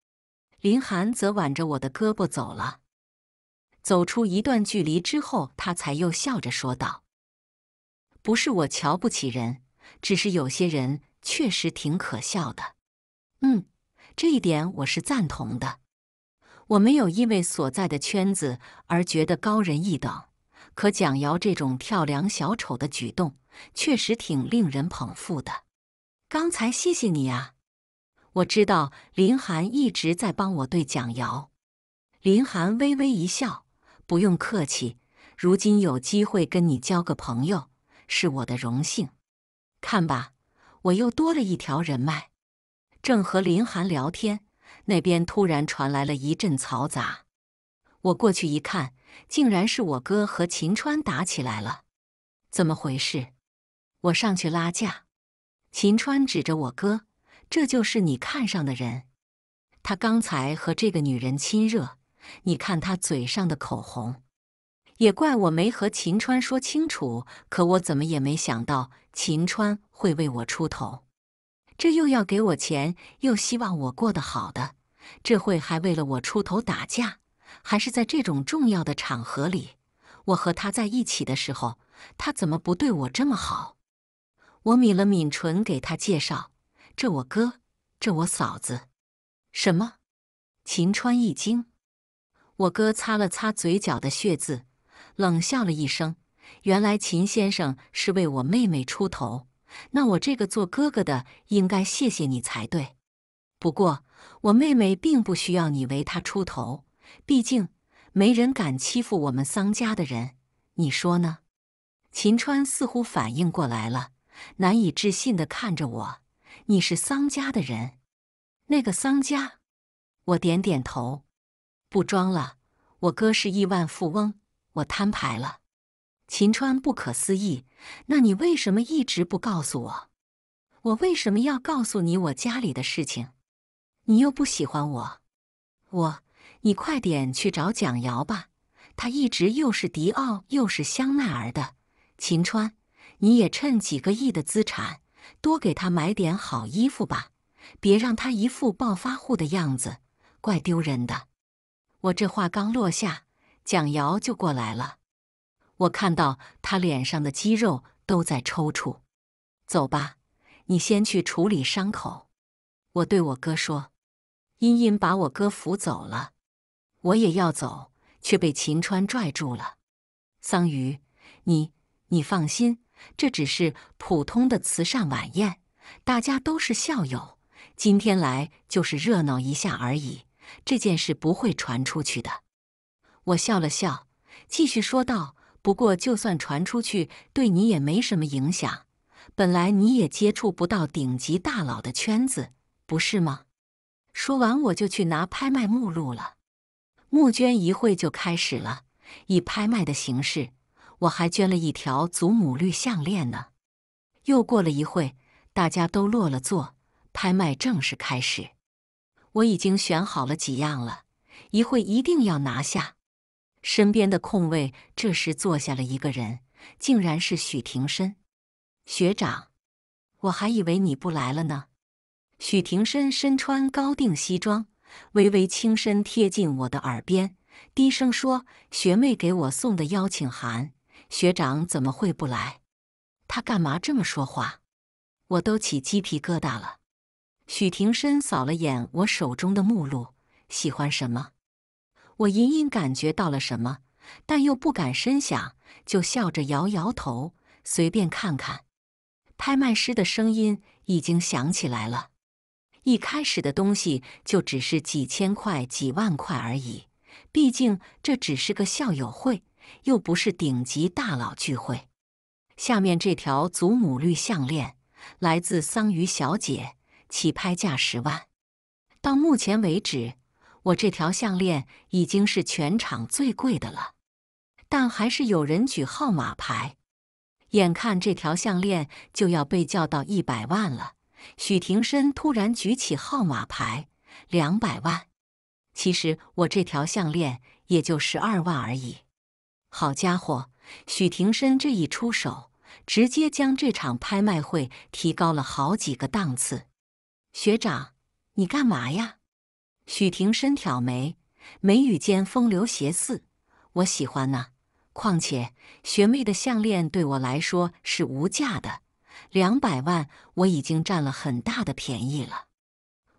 林寒则挽着我的胳膊走了。走出一段距离之后，他才又笑着说道：“不是我瞧不起人。”只是有些人确实挺可笑的，嗯，这一点我是赞同的。我没有因为所在的圈子而觉得高人一等，可蒋瑶这种跳梁小丑的举动确实挺令人捧腹的。刚才谢谢你啊！我知道林寒一直在帮我对蒋瑶。林寒微微一笑，不用客气。如今有机会跟你交个朋友，是我的荣幸。看吧，我又多了一条人脉。正和林寒聊天，那边突然传来了一阵嘈杂。我过去一看，竟然是我哥和秦川打起来了。怎么回事？我上去拉架。秦川指着我哥：“这就是你看上的人。他刚才和这个女人亲热，你看他嘴上的口红。”也怪我没和秦川说清楚，可我怎么也没想到秦川会为我出头，这又要给我钱，又希望我过得好的，这会还为了我出头打架，还是在这种重要的场合里，我和他在一起的时候，他怎么不对我这么好？我抿了抿唇，给他介绍：“这我哥，这我嫂子。”什么？秦川一惊，我哥擦了擦嘴角的血渍。冷笑了一声，原来秦先生是为我妹妹出头，那我这个做哥哥的应该谢谢你才对。不过我妹妹并不需要你为她出头，毕竟没人敢欺负我们桑家的人，你说呢？秦川似乎反应过来了，难以置信地看着我：“你是桑家的人？那个桑家？”我点点头，不装了，我哥是亿万富翁。我摊牌了，秦川不可思议。那你为什么一直不告诉我？我为什么要告诉你我家里的事情？你又不喜欢我，我，你快点去找蒋瑶吧。他一直又是迪奥又是香奈儿的。秦川，你也趁几个亿的资产，多给他买点好衣服吧，别让他一副暴发户的样子，怪丢人的。我这话刚落下。蒋瑶就过来了，我看到他脸上的肌肉都在抽搐。走吧，你先去处理伤口。我对我哥说。茵茵把我哥扶走了，我也要走，却被秦川拽住了。桑榆，你你放心，这只是普通的慈善晚宴，大家都是校友，今天来就是热闹一下而已，这件事不会传出去的。我笑了笑，继续说道：“不过，就算传出去，对你也没什么影响。本来你也接触不到顶级大佬的圈子，不是吗？”说完，我就去拿拍卖目录了。募捐一会就开始了，以拍卖的形式，我还捐了一条祖母绿项链呢。又过了一会，大家都落了座，拍卖正式开始。我已经选好了几样了，一会一定要拿下。身边的空位，这时坐下了一个人，竟然是许廷深学长。我还以为你不来了呢。许廷深身穿高定西装，微微轻身贴近我的耳边，低声说：“学妹给我送的邀请函，学长怎么会不来？”他干嘛这么说话？我都起鸡皮疙瘩了。许廷深扫了眼我手中的目录，喜欢什么？我隐隐感觉到了什么，但又不敢深想，就笑着摇摇头，随便看看。拍卖师的声音已经响起来了。一开始的东西就只是几千块、几万块而已，毕竟这只是个校友会，又不是顶级大佬聚会。下面这条祖母绿项链来自桑榆小姐，起拍价十万。到目前为止，我这条项链已经是全场最贵的了，但还是有人举号码牌。眼看这条项链就要被叫到一百万了。许廷深突然举起号码牌，两百万。其实我这条项链也就十二万而已。好家伙，许廷深这一出手，直接将这场拍卖会提高了好几个档次。学长，你干嘛呀？许廷深挑眉，眉宇间风流邪肆。我喜欢呢。况且学妹的项链对我来说是无价的。两百万，我已经占了很大的便宜了。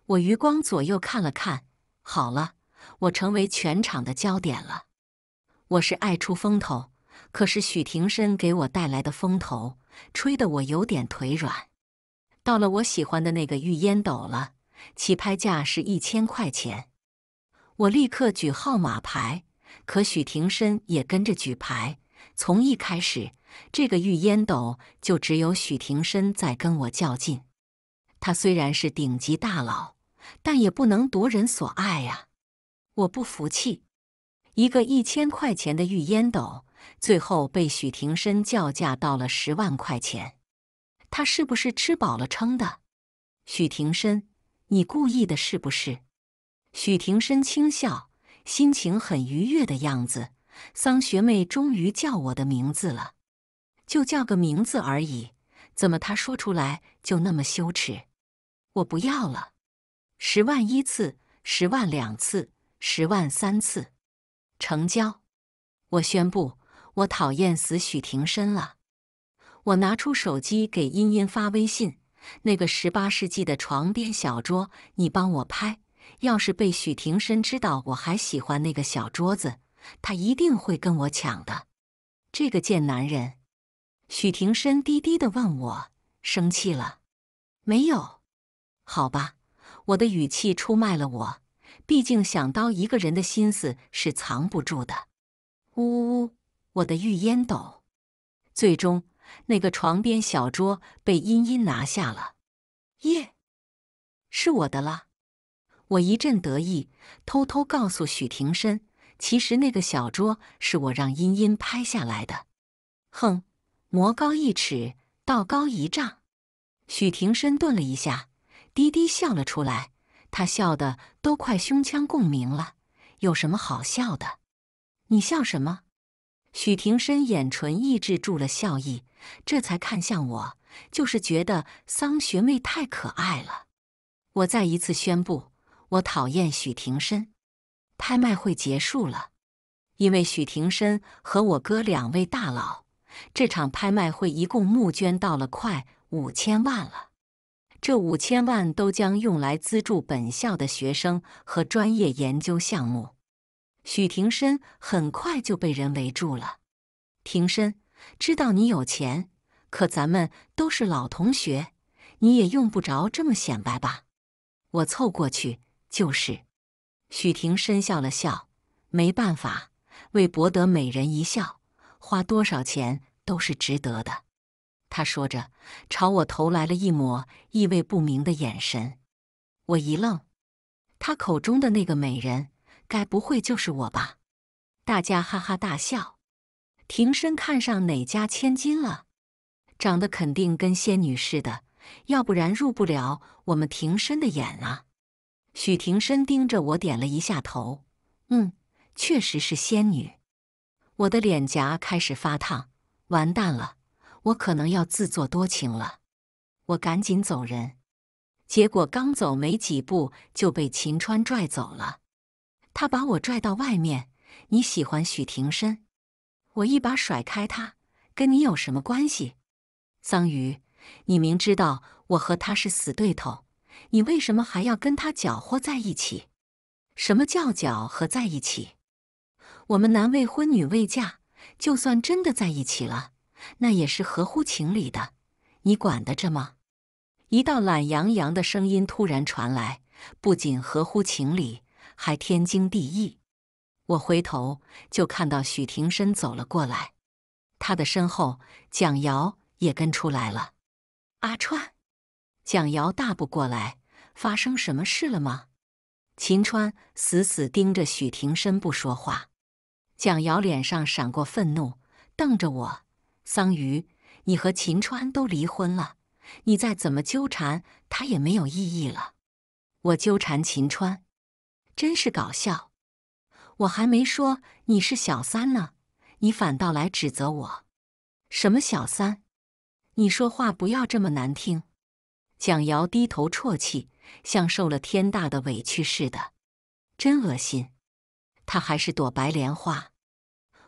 我余光左右看了看，好了，我成为全场的焦点了。我是爱出风头，可是许廷深给我带来的风头，吹得我有点腿软。到了我喜欢的那个玉烟斗了，起拍价是一千块钱。我立刻举号码牌，可许廷深也跟着举牌。从一开始。这个玉烟斗就只有许廷深在跟我较劲。他虽然是顶级大佬，但也不能夺人所爱呀。我不服气，一个一千块钱的玉烟斗，最后被许廷深叫价到了十万块钱。他是不是吃饱了撑的？许廷深，你故意的是不是？许廷深轻笑，心情很愉悦的样子。桑学妹终于叫我的名字了。就叫个名字而已，怎么她说出来就那么羞耻？我不要了，十万一次，十万两次，十万三次，成交！我宣布，我讨厌死许廷深了。我拿出手机给茵茵发微信：“那个十八世纪的床边小桌，你帮我拍。要是被许廷深知道我还喜欢那个小桌子，他一定会跟我抢的。这个贱男人！”许廷深低低的问我：“生气了没有？”好吧，我的语气出卖了我。毕竟想刀一个人的心思是藏不住的。呜呜呜！我的玉烟斗，最终那个床边小桌被茵茵拿下了。耶，是我的了！我一阵得意，偷偷告诉许廷深，其实那个小桌是我让茵茵拍下来的。哼！魔高一尺，道高一丈。许廷深顿了一下，低低笑了出来。他笑得都快胸腔共鸣了。有什么好笑的？你笑什么？许廷深眼唇抑制住了笑意，这才看向我，就是觉得桑学妹太可爱了。我再一次宣布，我讨厌许廷深。拍卖会结束了，因为许廷深和我哥两位大佬。这场拍卖会一共募捐到了快五千万了，这五千万都将用来资助本校的学生和专业研究项目。许庭深很快就被人围住了。庭深，知道你有钱，可咱们都是老同学，你也用不着这么显摆吧？我凑过去，就是。许庭深笑了笑，没办法，为博得美人一笑。花多少钱都是值得的，他说着，朝我投来了一抹意味不明的眼神。我一愣，他口中的那个美人，该不会就是我吧？大家哈哈大笑。庭深看上哪家千金了？长得肯定跟仙女似的，要不然入不了我们庭深的眼啊。许庭深盯着我，点了一下头，嗯，确实是仙女。我的脸颊开始发烫，完蛋了，我可能要自作多情了。我赶紧走人，结果刚走没几步就被秦川拽走了。他把我拽到外面，你喜欢许廷深？我一把甩开他，跟你有什么关系？桑榆，你明知道我和他是死对头，你为什么还要跟他搅和在一起？什么叫搅和在一起？我们男未婚女未嫁，就算真的在一起了，那也是合乎情理的，你管得着吗？一道懒洋洋的声音突然传来，不仅合乎情理，还天经地义。我回头就看到许廷深走了过来，他的身后蒋瑶也跟出来了。阿川，蒋瑶大步过来，发生什么事了吗？秦川死死盯着许廷深不说话。蒋瑶脸上闪过愤怒，瞪着我：“桑榆，你和秦川都离婚了，你再怎么纠缠他也没有意义了。我纠缠秦川，真是搞笑。”我还没说你是小三呢，你反倒来指责我，什么小三？你说话不要这么难听。蒋瑶低头啜泣，像受了天大的委屈似的，真恶心。他还是朵白莲花。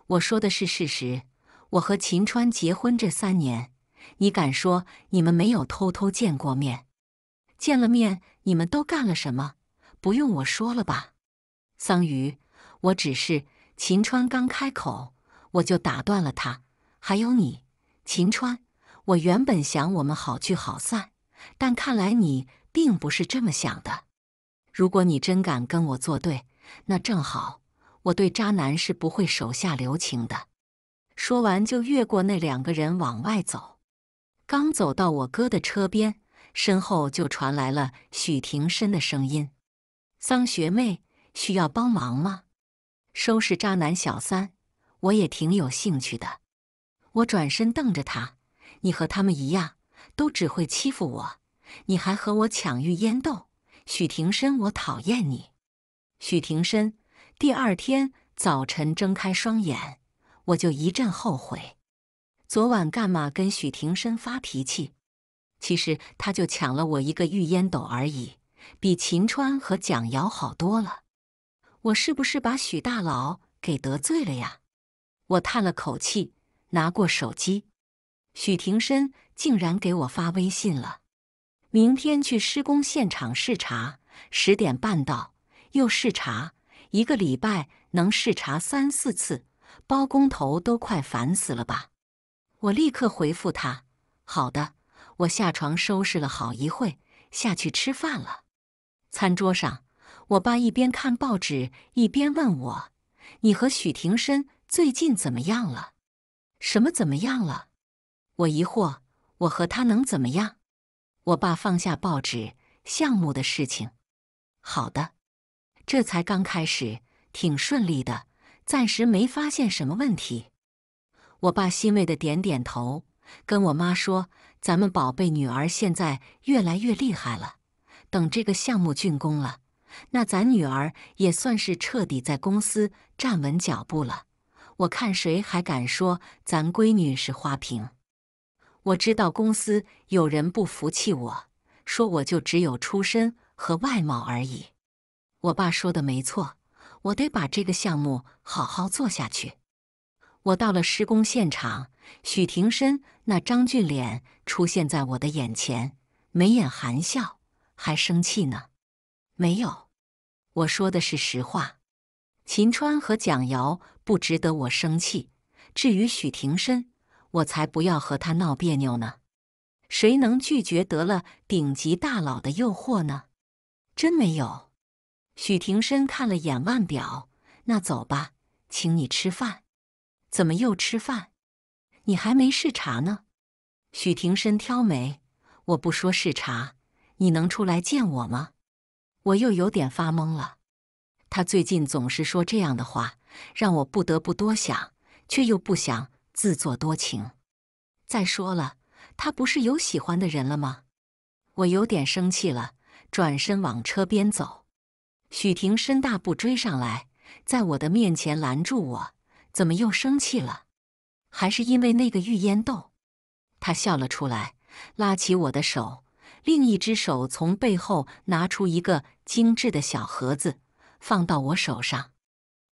我说的是事实。我和秦川结婚这三年，你敢说你们没有偷偷见过面？见了面，你们都干了什么？不用我说了吧，桑榆。我只是秦川刚开口，我就打断了他。还有你，秦川，我原本想我们好聚好散，但看来你并不是这么想的。如果你真敢跟我作对，那正好，我对渣男是不会手下留情的。说完，就越过那两个人往外走。刚走到我哥的车边，身后就传来了许廷深的声音：“桑学妹，需要帮忙吗？”收拾渣男小三，我也挺有兴趣的。我转身瞪着他：“你和他们一样，都只会欺负我。你还和我抢玉烟斗，许廷深，我讨厌你。”许廷深第二天早晨睁开双眼，我就一阵后悔，昨晚干嘛跟许廷深发脾气？其实他就抢了我一个玉烟斗而已，比秦川和蒋瑶好多了。我是不是把许大佬给得罪了呀？我叹了口气，拿过手机，许廷深竟然给我发微信了。明天去施工现场视察，十点半到，又视察一个礼拜，能视察三四次，包工头都快烦死了吧？我立刻回复他：“好的。”我下床收拾了好一会，下去吃饭了。餐桌上。我爸一边看报纸一边问我：“你和许廷深最近怎么样了？什么怎么样了？”我疑惑：“我和他能怎么样？”我爸放下报纸：“项目的事情，好的，这才刚开始，挺顺利的，暂时没发现什么问题。”我爸欣慰的点点头，跟我妈说：“咱们宝贝女儿现在越来越厉害了，等这个项目竣工了。”那咱女儿也算是彻底在公司站稳脚步了。我看谁还敢说咱闺女是花瓶？我知道公司有人不服气我，说我就只有出身和外貌而已。我爸说的没错，我得把这个项目好好做下去。我到了施工现场，许廷深那张俊脸出现在我的眼前，眉眼含笑，还生气呢？没有。我说的是实话，秦川和蒋瑶不值得我生气。至于许廷深，我才不要和他闹别扭呢。谁能拒绝得了顶级大佬的诱惑呢？真没有。许廷深看了眼腕表，那走吧，请你吃饭。怎么又吃饭？你还没视察呢。许廷深挑眉，我不说视察，你能出来见我吗？我又有点发懵了，他最近总是说这样的话，让我不得不多想，却又不想自作多情。再说了，他不是有喜欢的人了吗？我有点生气了，转身往车边走。许婷深大步追上来，在我的面前拦住我：“怎么又生气了？还是因为那个玉烟豆？”他笑了出来，拉起我的手。另一只手从背后拿出一个精致的小盒子，放到我手上。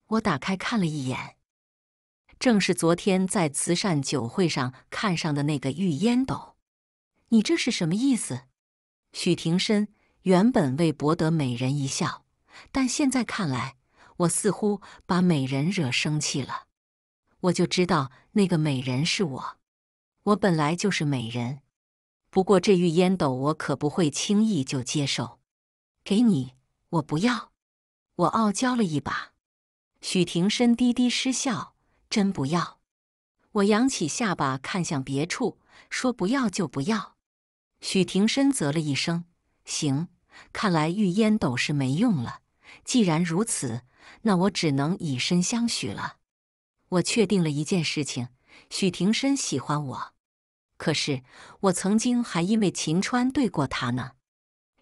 我打开看了一眼，正是昨天在慈善酒会上看上的那个玉烟斗。你这是什么意思？许廷深原本为博得美人一笑，但现在看来，我似乎把美人惹生气了。我就知道那个美人是我，我本来就是美人。不过这玉烟斗我可不会轻易就接受。给你，我不要。我傲娇了一把。许廷深低低失笑：“真不要？”我扬起下巴看向别处，说：“不要就不要。”许廷深啧了一声：“行，看来玉烟斗是没用了。既然如此，那我只能以身相许了。”我确定了一件事情：许廷深喜欢我。可是我曾经还因为秦川对过他呢。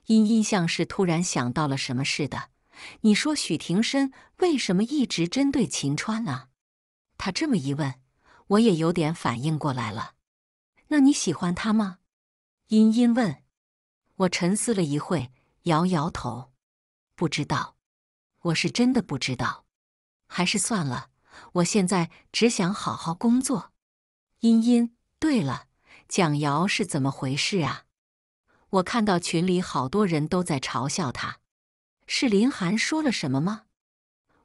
茵茵像是突然想到了什么似的：“你说许廷深为什么一直针对秦川呢？”他这么一问。我也有点反应过来了，那你喜欢他吗？茵茵问。我沉思了一会，摇摇头，不知道。我是真的不知道，还是算了。我现在只想好好工作。茵茵，对了，蒋瑶是怎么回事啊？我看到群里好多人都在嘲笑他，是林涵说了什么吗？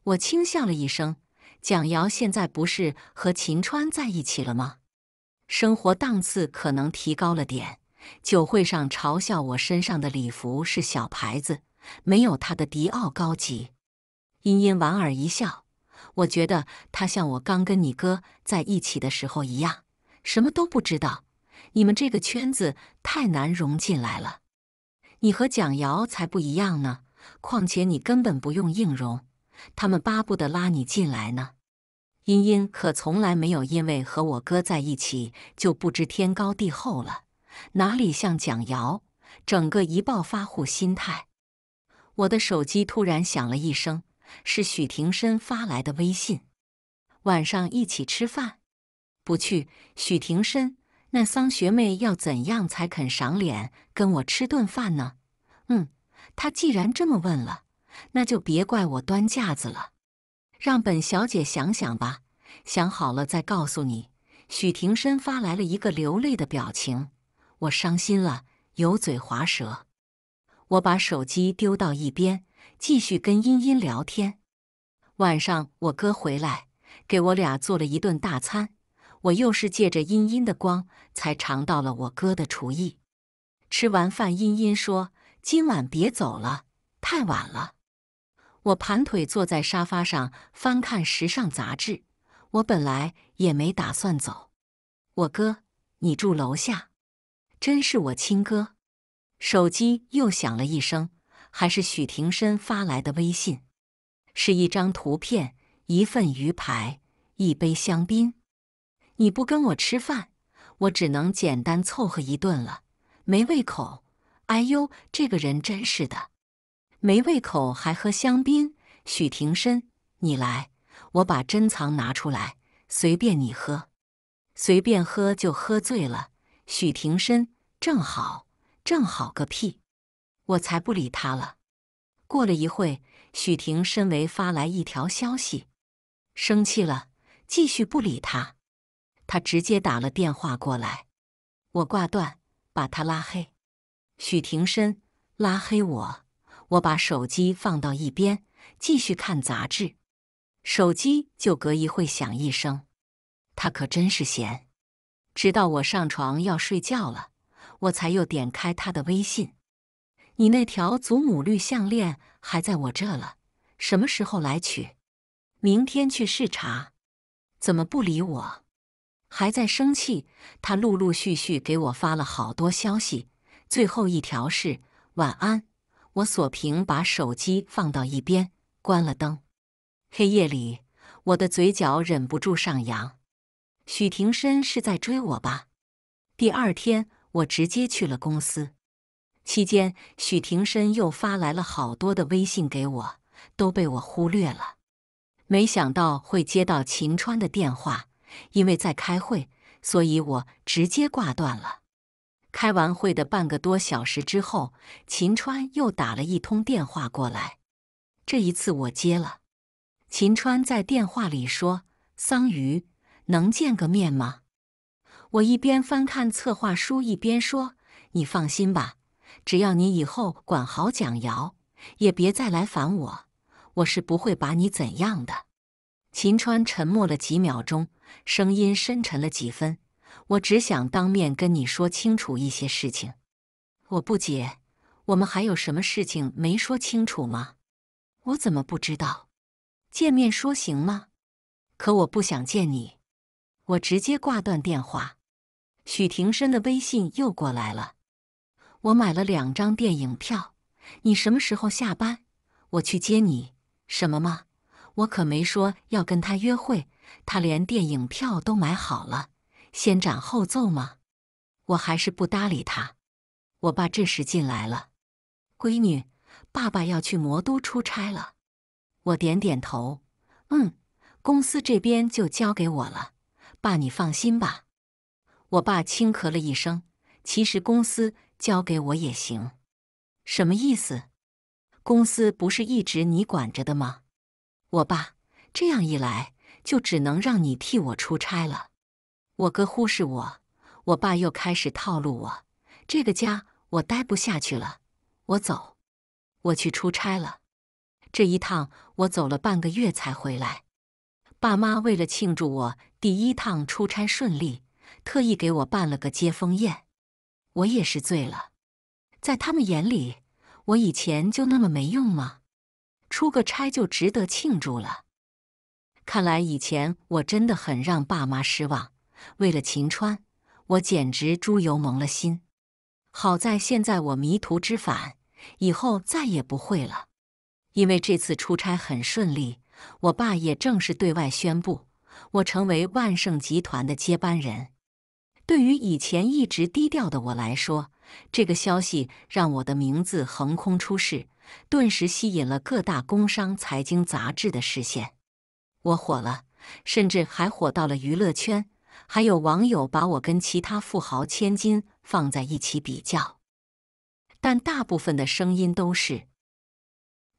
我轻笑了一声。蒋瑶现在不是和秦川在一起了吗？生活档次可能提高了点。酒会上嘲笑我身上的礼服是小牌子，没有他的迪奥高级。茵茵莞尔一笑，我觉得他像我刚跟你哥在一起的时候一样，什么都不知道。你们这个圈子太难融进来了。你和蒋瑶才不一样呢，况且你根本不用硬融，他们巴不得拉你进来呢。茵茵可从来没有因为和我哥在一起就不知天高地厚了，哪里像蒋瑶，整个一暴发户心态。我的手机突然响了一声，是许廷深发来的微信。晚上一起吃饭？不去。许廷深，那桑学妹要怎样才肯赏脸跟我吃顿饭呢？嗯，他既然这么问了，那就别怪我端架子了。让本小姐想想吧，想好了再告诉你。许廷深发来了一个流泪的表情，我伤心了，油嘴滑舌。我把手机丢到一边，继续跟茵茵聊天。晚上我哥回来，给我俩做了一顿大餐。我又是借着茵茵的光，才尝到了我哥的厨艺。吃完饭，茵茵说：“今晚别走了，太晚了。”我盘腿坐在沙发上翻看时尚杂志。我本来也没打算走。我哥，你住楼下？真是我亲哥。手机又响了一声，还是许廷深发来的微信，是一张图片，一份鱼排，一杯香槟。你不跟我吃饭，我只能简单凑合一顿了。没胃口。哎呦，这个人真是的。没胃口还喝香槟？许廷深，你来，我把珍藏拿出来，随便你喝，随便喝就喝醉了。许廷深，正好，正好个屁！我才不理他了。过了一会，许婷身为发来一条消息，生气了，继续不理他。他直接打了电话过来，我挂断，把他拉黑。许婷深拉黑我。我把手机放到一边，继续看杂志。手机就隔一会响一声，他可真是闲。直到我上床要睡觉了，我才又点开他的微信。你那条祖母绿项链还在我这了，什么时候来取？明天去视察。怎么不理我？还在生气？他陆陆续续给我发了好多消息，最后一条是晚安。我锁屏，把手机放到一边，关了灯。黑夜里，我的嘴角忍不住上扬。许廷深是在追我吧？第二天，我直接去了公司。期间，许廷深又发来了好多的微信给我，都被我忽略了。没想到会接到秦川的电话，因为在开会，所以我直接挂断了。开完会的半个多小时之后，秦川又打了一通电话过来。这一次我接了。秦川在电话里说：“桑榆，能见个面吗？”我一边翻看策划书，一边说：“你放心吧，只要你以后管好蒋瑶，也别再来烦我，我是不会把你怎样的。”秦川沉默了几秒钟，声音深沉了几分。我只想当面跟你说清楚一些事情。我不解，我们还有什么事情没说清楚吗？我怎么不知道？见面说行吗？可我不想见你。我直接挂断电话。许廷深的微信又过来了。我买了两张电影票，你什么时候下班？我去接你。什么吗？我可没说要跟他约会，他连电影票都买好了。先斩后奏吗？我还是不搭理他。我爸这时进来了，闺女，爸爸要去魔都出差了。我点点头，嗯，公司这边就交给我了，爸你放心吧。我爸轻咳了一声，其实公司交给我也行。什么意思？公司不是一直你管着的吗？我爸，这样一来就只能让你替我出差了。我哥忽视我，我爸又开始套路我。这个家我待不下去了，我走，我去出差了。这一趟我走了半个月才回来。爸妈为了庆祝我第一趟出差顺利，特意给我办了个接风宴。我也是醉了，在他们眼里，我以前就那么没用吗？出个差就值得庆祝了？看来以前我真的很让爸妈失望。为了秦川，我简直猪油蒙了心。好在现在我迷途知返，以后再也不会了。因为这次出差很顺利，我爸也正式对外宣布，我成为万盛集团的接班人。对于以前一直低调的我来说，这个消息让我的名字横空出世，顿时吸引了各大工商财经杂志的视线。我火了，甚至还火到了娱乐圈。还有网友把我跟其他富豪千金放在一起比较，但大部分的声音都是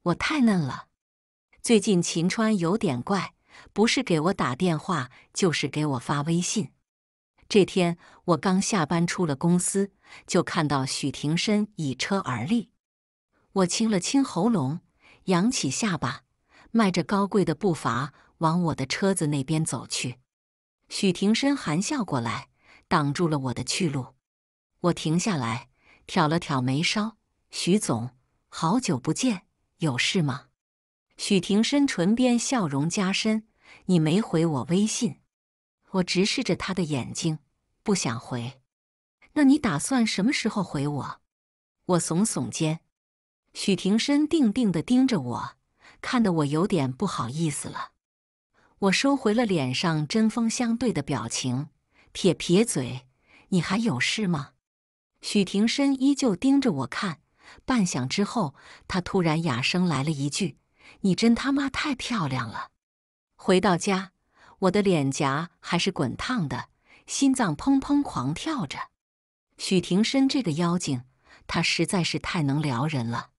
我太嫩了。最近秦川有点怪，不是给我打电话，就是给我发微信。这天我刚下班出了公司，就看到许廷深倚车而立。我清了清喉咙，扬起下巴，迈着高贵的步伐往我的车子那边走去。许廷深含笑过来，挡住了我的去路。我停下来，挑了挑眉梢：“许总，好久不见，有事吗？”许廷深唇边笑容加深：“你没回我微信。”我直视着他的眼睛，不想回。那你打算什么时候回我？我耸耸肩。许廷深定定地盯着我，看得我有点不好意思了。我收回了脸上针锋相对的表情，撇撇嘴：“你还有事吗？”许廷深依旧盯着我看，半晌之后，他突然哑声来了一句：“你真他妈太漂亮了！”回到家，我的脸颊还是滚烫的，心脏砰砰狂跳着。许廷深这个妖精，他实在是太能撩人了。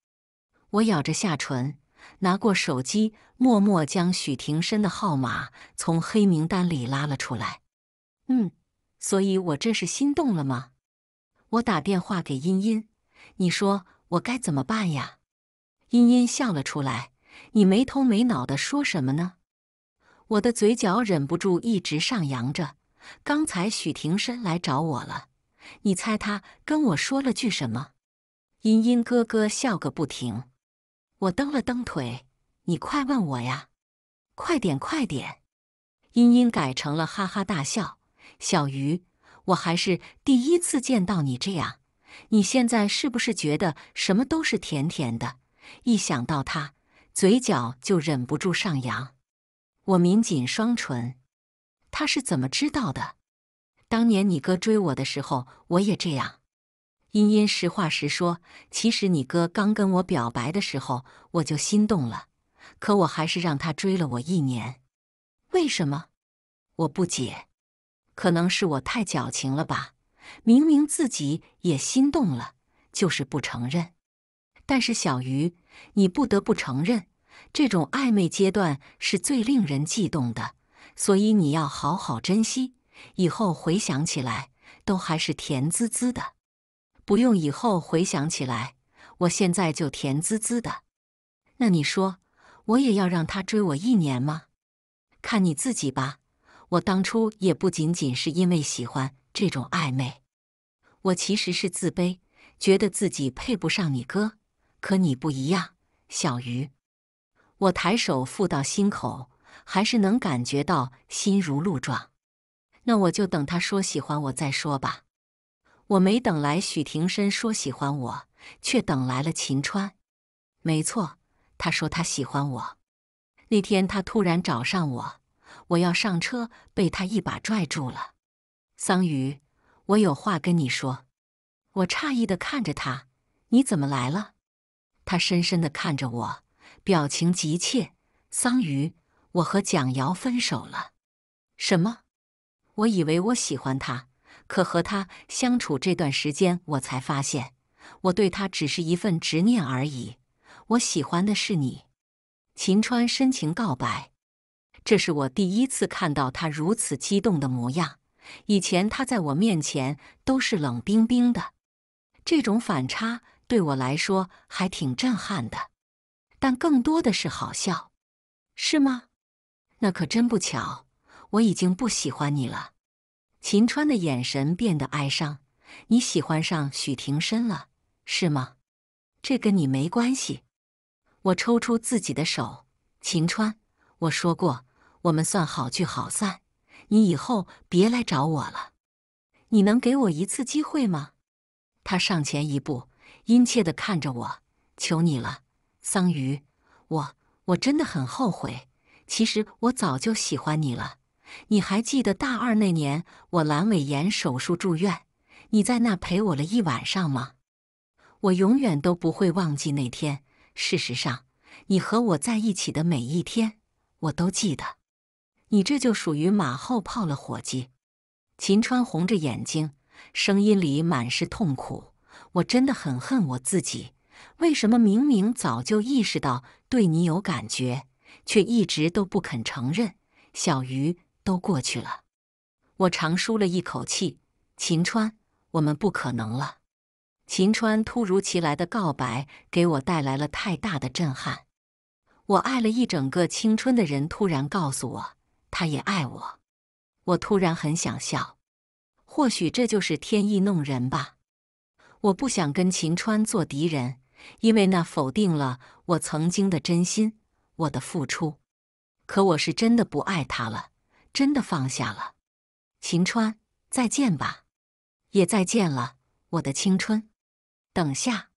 我咬着下唇。拿过手机，默默将许廷深的号码从黑名单里拉了出来。嗯，所以我这是心动了吗？我打电话给茵茵，你说我该怎么办呀？茵茵笑了出来。你没头没脑的说什么呢？我的嘴角忍不住一直上扬着。刚才许廷深来找我了，你猜他跟我说了句什么？茵茵咯咯笑个不停。我蹬了蹬腿，你快问我呀，快点快点！茵茵改成了哈哈大笑。小鱼，我还是第一次见到你这样，你现在是不是觉得什么都是甜甜的？一想到他，嘴角就忍不住上扬。我抿紧双唇，他是怎么知道的？当年你哥追我的时候，我也这样。茵茵实话实说，其实你哥刚跟我表白的时候，我就心动了，可我还是让他追了我一年。为什么？我不解。可能是我太矫情了吧？明明自己也心动了，就是不承认。但是小鱼，你不得不承认，这种暧昧阶段是最令人悸动的，所以你要好好珍惜，以后回想起来都还是甜滋滋的。不用以后回想起来，我现在就甜滋滋的。那你说，我也要让他追我一年吗？看你自己吧。我当初也不仅仅是因为喜欢这种暧昧，我其实是自卑，觉得自己配不上你哥。可你不一样，小鱼。我抬手附到心口，还是能感觉到心如鹿撞。那我就等他说喜欢我再说吧。我没等来许廷深说喜欢我，却等来了秦川。没错，他说他喜欢我。那天他突然找上我，我要上车，被他一把拽住了。桑榆，我有话跟你说。我诧异的看着他，你怎么来了？他深深的看着我。表情急切，桑榆，我和蒋瑶分手了。什么？我以为我喜欢他，可和他相处这段时间，我才发现，我对他只是一份执念而已。我喜欢的是你。秦川深情告白，这是我第一次看到他如此激动的模样。以前他在我面前都是冷冰冰的，这种反差对我来说还挺震撼的。但更多的是好笑，是吗？那可真不巧，我已经不喜欢你了。秦川的眼神变得哀伤。你喜欢上许廷深了，是吗？这跟你没关系。我抽出自己的手，秦川，我说过，我们算好聚好散。你以后别来找我了。你能给我一次机会吗？他上前一步，殷切的看着我，求你了。桑榆，我我真的很后悔。其实我早就喜欢你了。你还记得大二那年我阑尾炎手术住院，你在那陪我了一晚上吗？我永远都不会忘记那天。事实上，你和我在一起的每一天，我都记得。你这就属于马后炮了，伙计。秦川红着眼睛，声音里满是痛苦。我真的很恨我自己。为什么明明早就意识到对你有感觉，却一直都不肯承认？小鱼都过去了，我长舒了一口气。秦川，我们不可能了。秦川突如其来的告白给我带来了太大的震撼。我爱了一整个青春的人突然告诉我，他也爱我。我突然很想笑，或许这就是天意弄人吧。我不想跟秦川做敌人。因为那否定了我曾经的真心，我的付出。可我是真的不爱他了，真的放下了。秦川，再见吧，也再见了，我的青春。等下，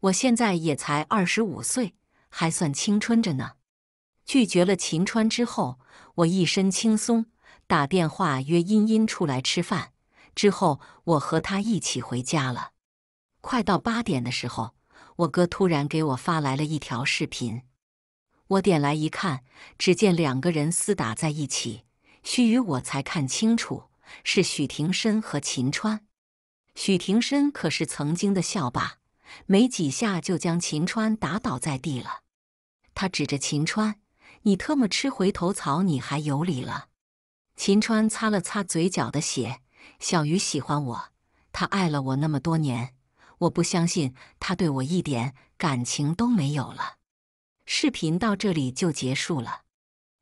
我现在也才二十五岁，还算青春着呢。拒绝了秦川之后，我一身轻松，打电话约茵茵出来吃饭。之后，我和他一起回家了。快到八点的时候。我哥突然给我发来了一条视频，我点来一看，只见两个人厮打在一起。须臾我才看清楚，是许廷深和秦川。许廷深可是曾经的校霸，没几下就将秦川打倒在地了。他指着秦川：“你特么吃回头草，你还有理了？”秦川擦了擦嘴角的血：“小鱼喜欢我，他爱了我那么多年。”我不相信他对我一点感情都没有了。视频到这里就结束了。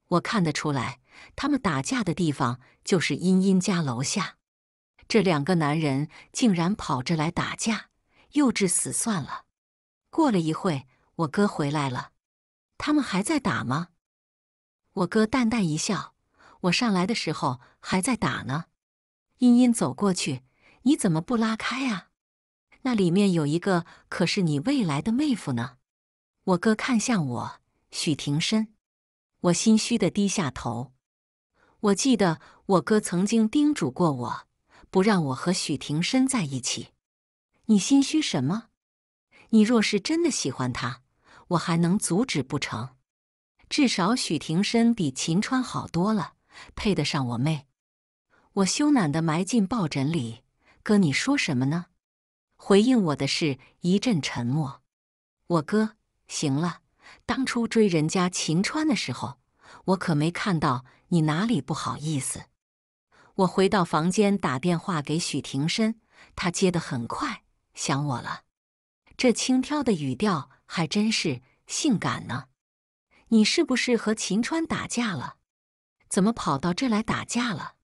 我看得出来，他们打架的地方就是茵茵家楼下。这两个男人竟然跑着来打架，幼稚死算了。过了一会，我哥回来了。他们还在打吗？我哥淡淡一笑：“我上来的时候还在打呢。”茵茵走过去：“你怎么不拉开啊？”那里面有一个，可是你未来的妹夫呢？我哥看向我，许廷深，我心虚的低下头。我记得我哥曾经叮嘱过我，不让我和许廷深在一起。你心虚什么？你若是真的喜欢他，我还能阻止不成？至少许廷深比秦川好多了，配得上我妹。我羞赧的埋进抱枕里。哥，你说什么呢？回应我的是一阵沉默。我哥，行了，当初追人家秦川的时候，我可没看到你哪里不好意思。我回到房间打电话给许廷深，他接的很快，想我了。这轻佻的语调还真是性感呢。你是不是和秦川打架了？怎么跑到这来打架了？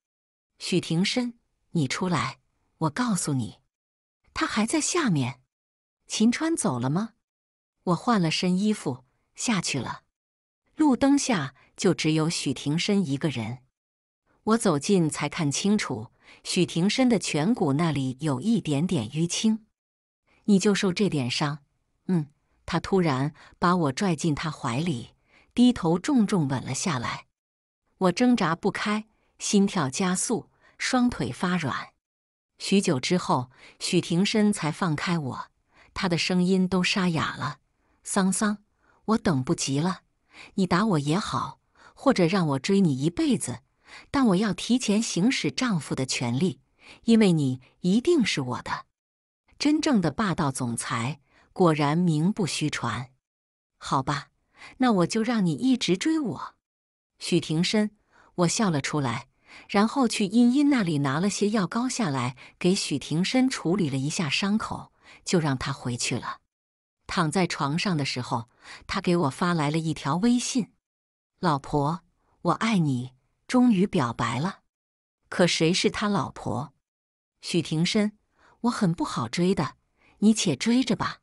许廷深，你出来，我告诉你，他还在下面。秦川走了吗？我换了身衣服下去了。路灯下就只有许廷深一个人。我走近才看清楚，许廷深的颧骨那里有一点点淤青。你就受这点伤？嗯。他突然把我拽进他怀里，低头重重吻了下来。我挣扎不开，心跳加速，双腿发软。许久之后，许廷深才放开我，他的声音都沙哑了：“桑桑，我等不及了。你打我也好，或者让我追你一辈子。”但我要提前行使丈夫的权利，因为你一定是我的真正的霸道总裁。果然名不虚传。好吧，那我就让你一直追我。许廷深，我笑了出来，然后去茵茵那里拿了些药膏下来，给许廷深处理了一下伤口，就让他回去了。躺在床上的时候，他给我发来了一条微信：“老婆，我爱你。”终于表白了，可谁是他老婆？许廷深，我很不好追的，你且追着吧。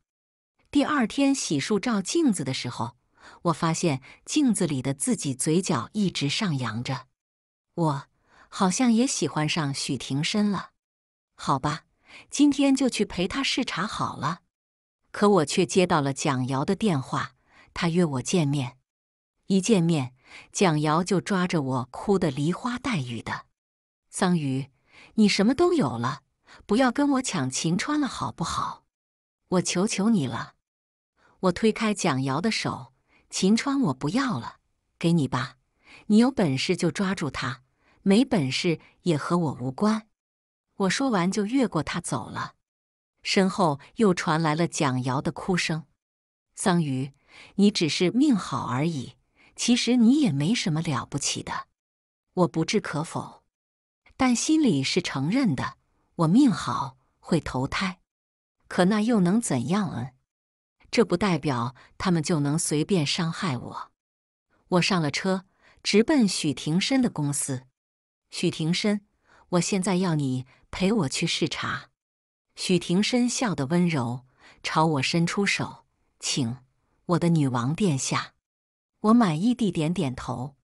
第二天洗漱照镜子的时候，我发现镜子里的自己嘴角一直上扬着，我好像也喜欢上许廷深了。好吧，今天就去陪他视察好了。可我却接到了蒋瑶的电话，他约我见面。一见面。蒋瑶就抓着我，哭得梨花带雨的。桑榆，你什么都有了，不要跟我抢秦川了，好不好？我求求你了。我推开蒋瑶的手，秦川我不要了，给你吧。你有本事就抓住他，没本事也和我无关。我说完就越过他走了。身后又传来了蒋瑶的哭声。桑榆，你只是命好而已。其实你也没什么了不起的，我不置可否，但心里是承认的。我命好，会投胎，可那又能怎样嗯？这不代表他们就能随便伤害我。我上了车，直奔许廷深的公司。许廷深，我现在要你陪我去视察。许廷深笑得温柔，朝我伸出手，请，我的女王殿下。我满意地点点头。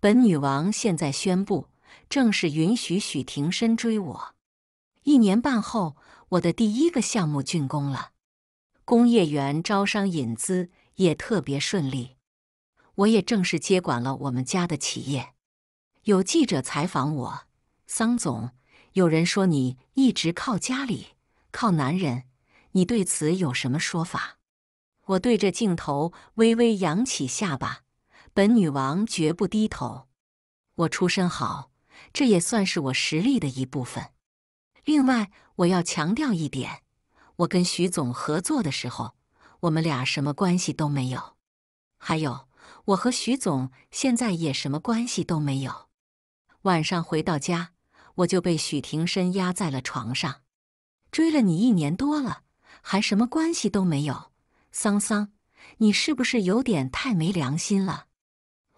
本女王现在宣布，正式允许许廷深追我。一年半后，我的第一个项目竣工了，工业园招商引资也特别顺利。我也正式接管了我们家的企业。有记者采访我：“桑总，有人说你一直靠家里，靠男人，你对此有什么说法？”我对着镜头微微扬起下巴，本女王绝不低头。我出身好，这也算是我实力的一部分。另外，我要强调一点，我跟徐总合作的时候，我们俩什么关系都没有。还有，我和徐总现在也什么关系都没有。晚上回到家，我就被许廷深压在了床上，追了你一年多了，还什么关系都没有。桑桑，你是不是有点太没良心了？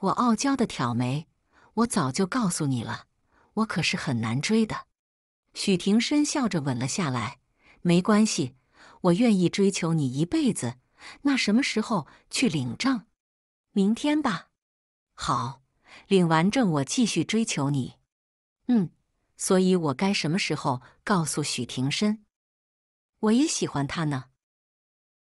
我傲娇的挑眉，我早就告诉你了，我可是很难追的。许廷深笑着吻了下来，没关系，我愿意追求你一辈子。那什么时候去领证？明天吧。好，领完证我继续追求你。嗯，所以我该什么时候告诉许廷深？我也喜欢他呢。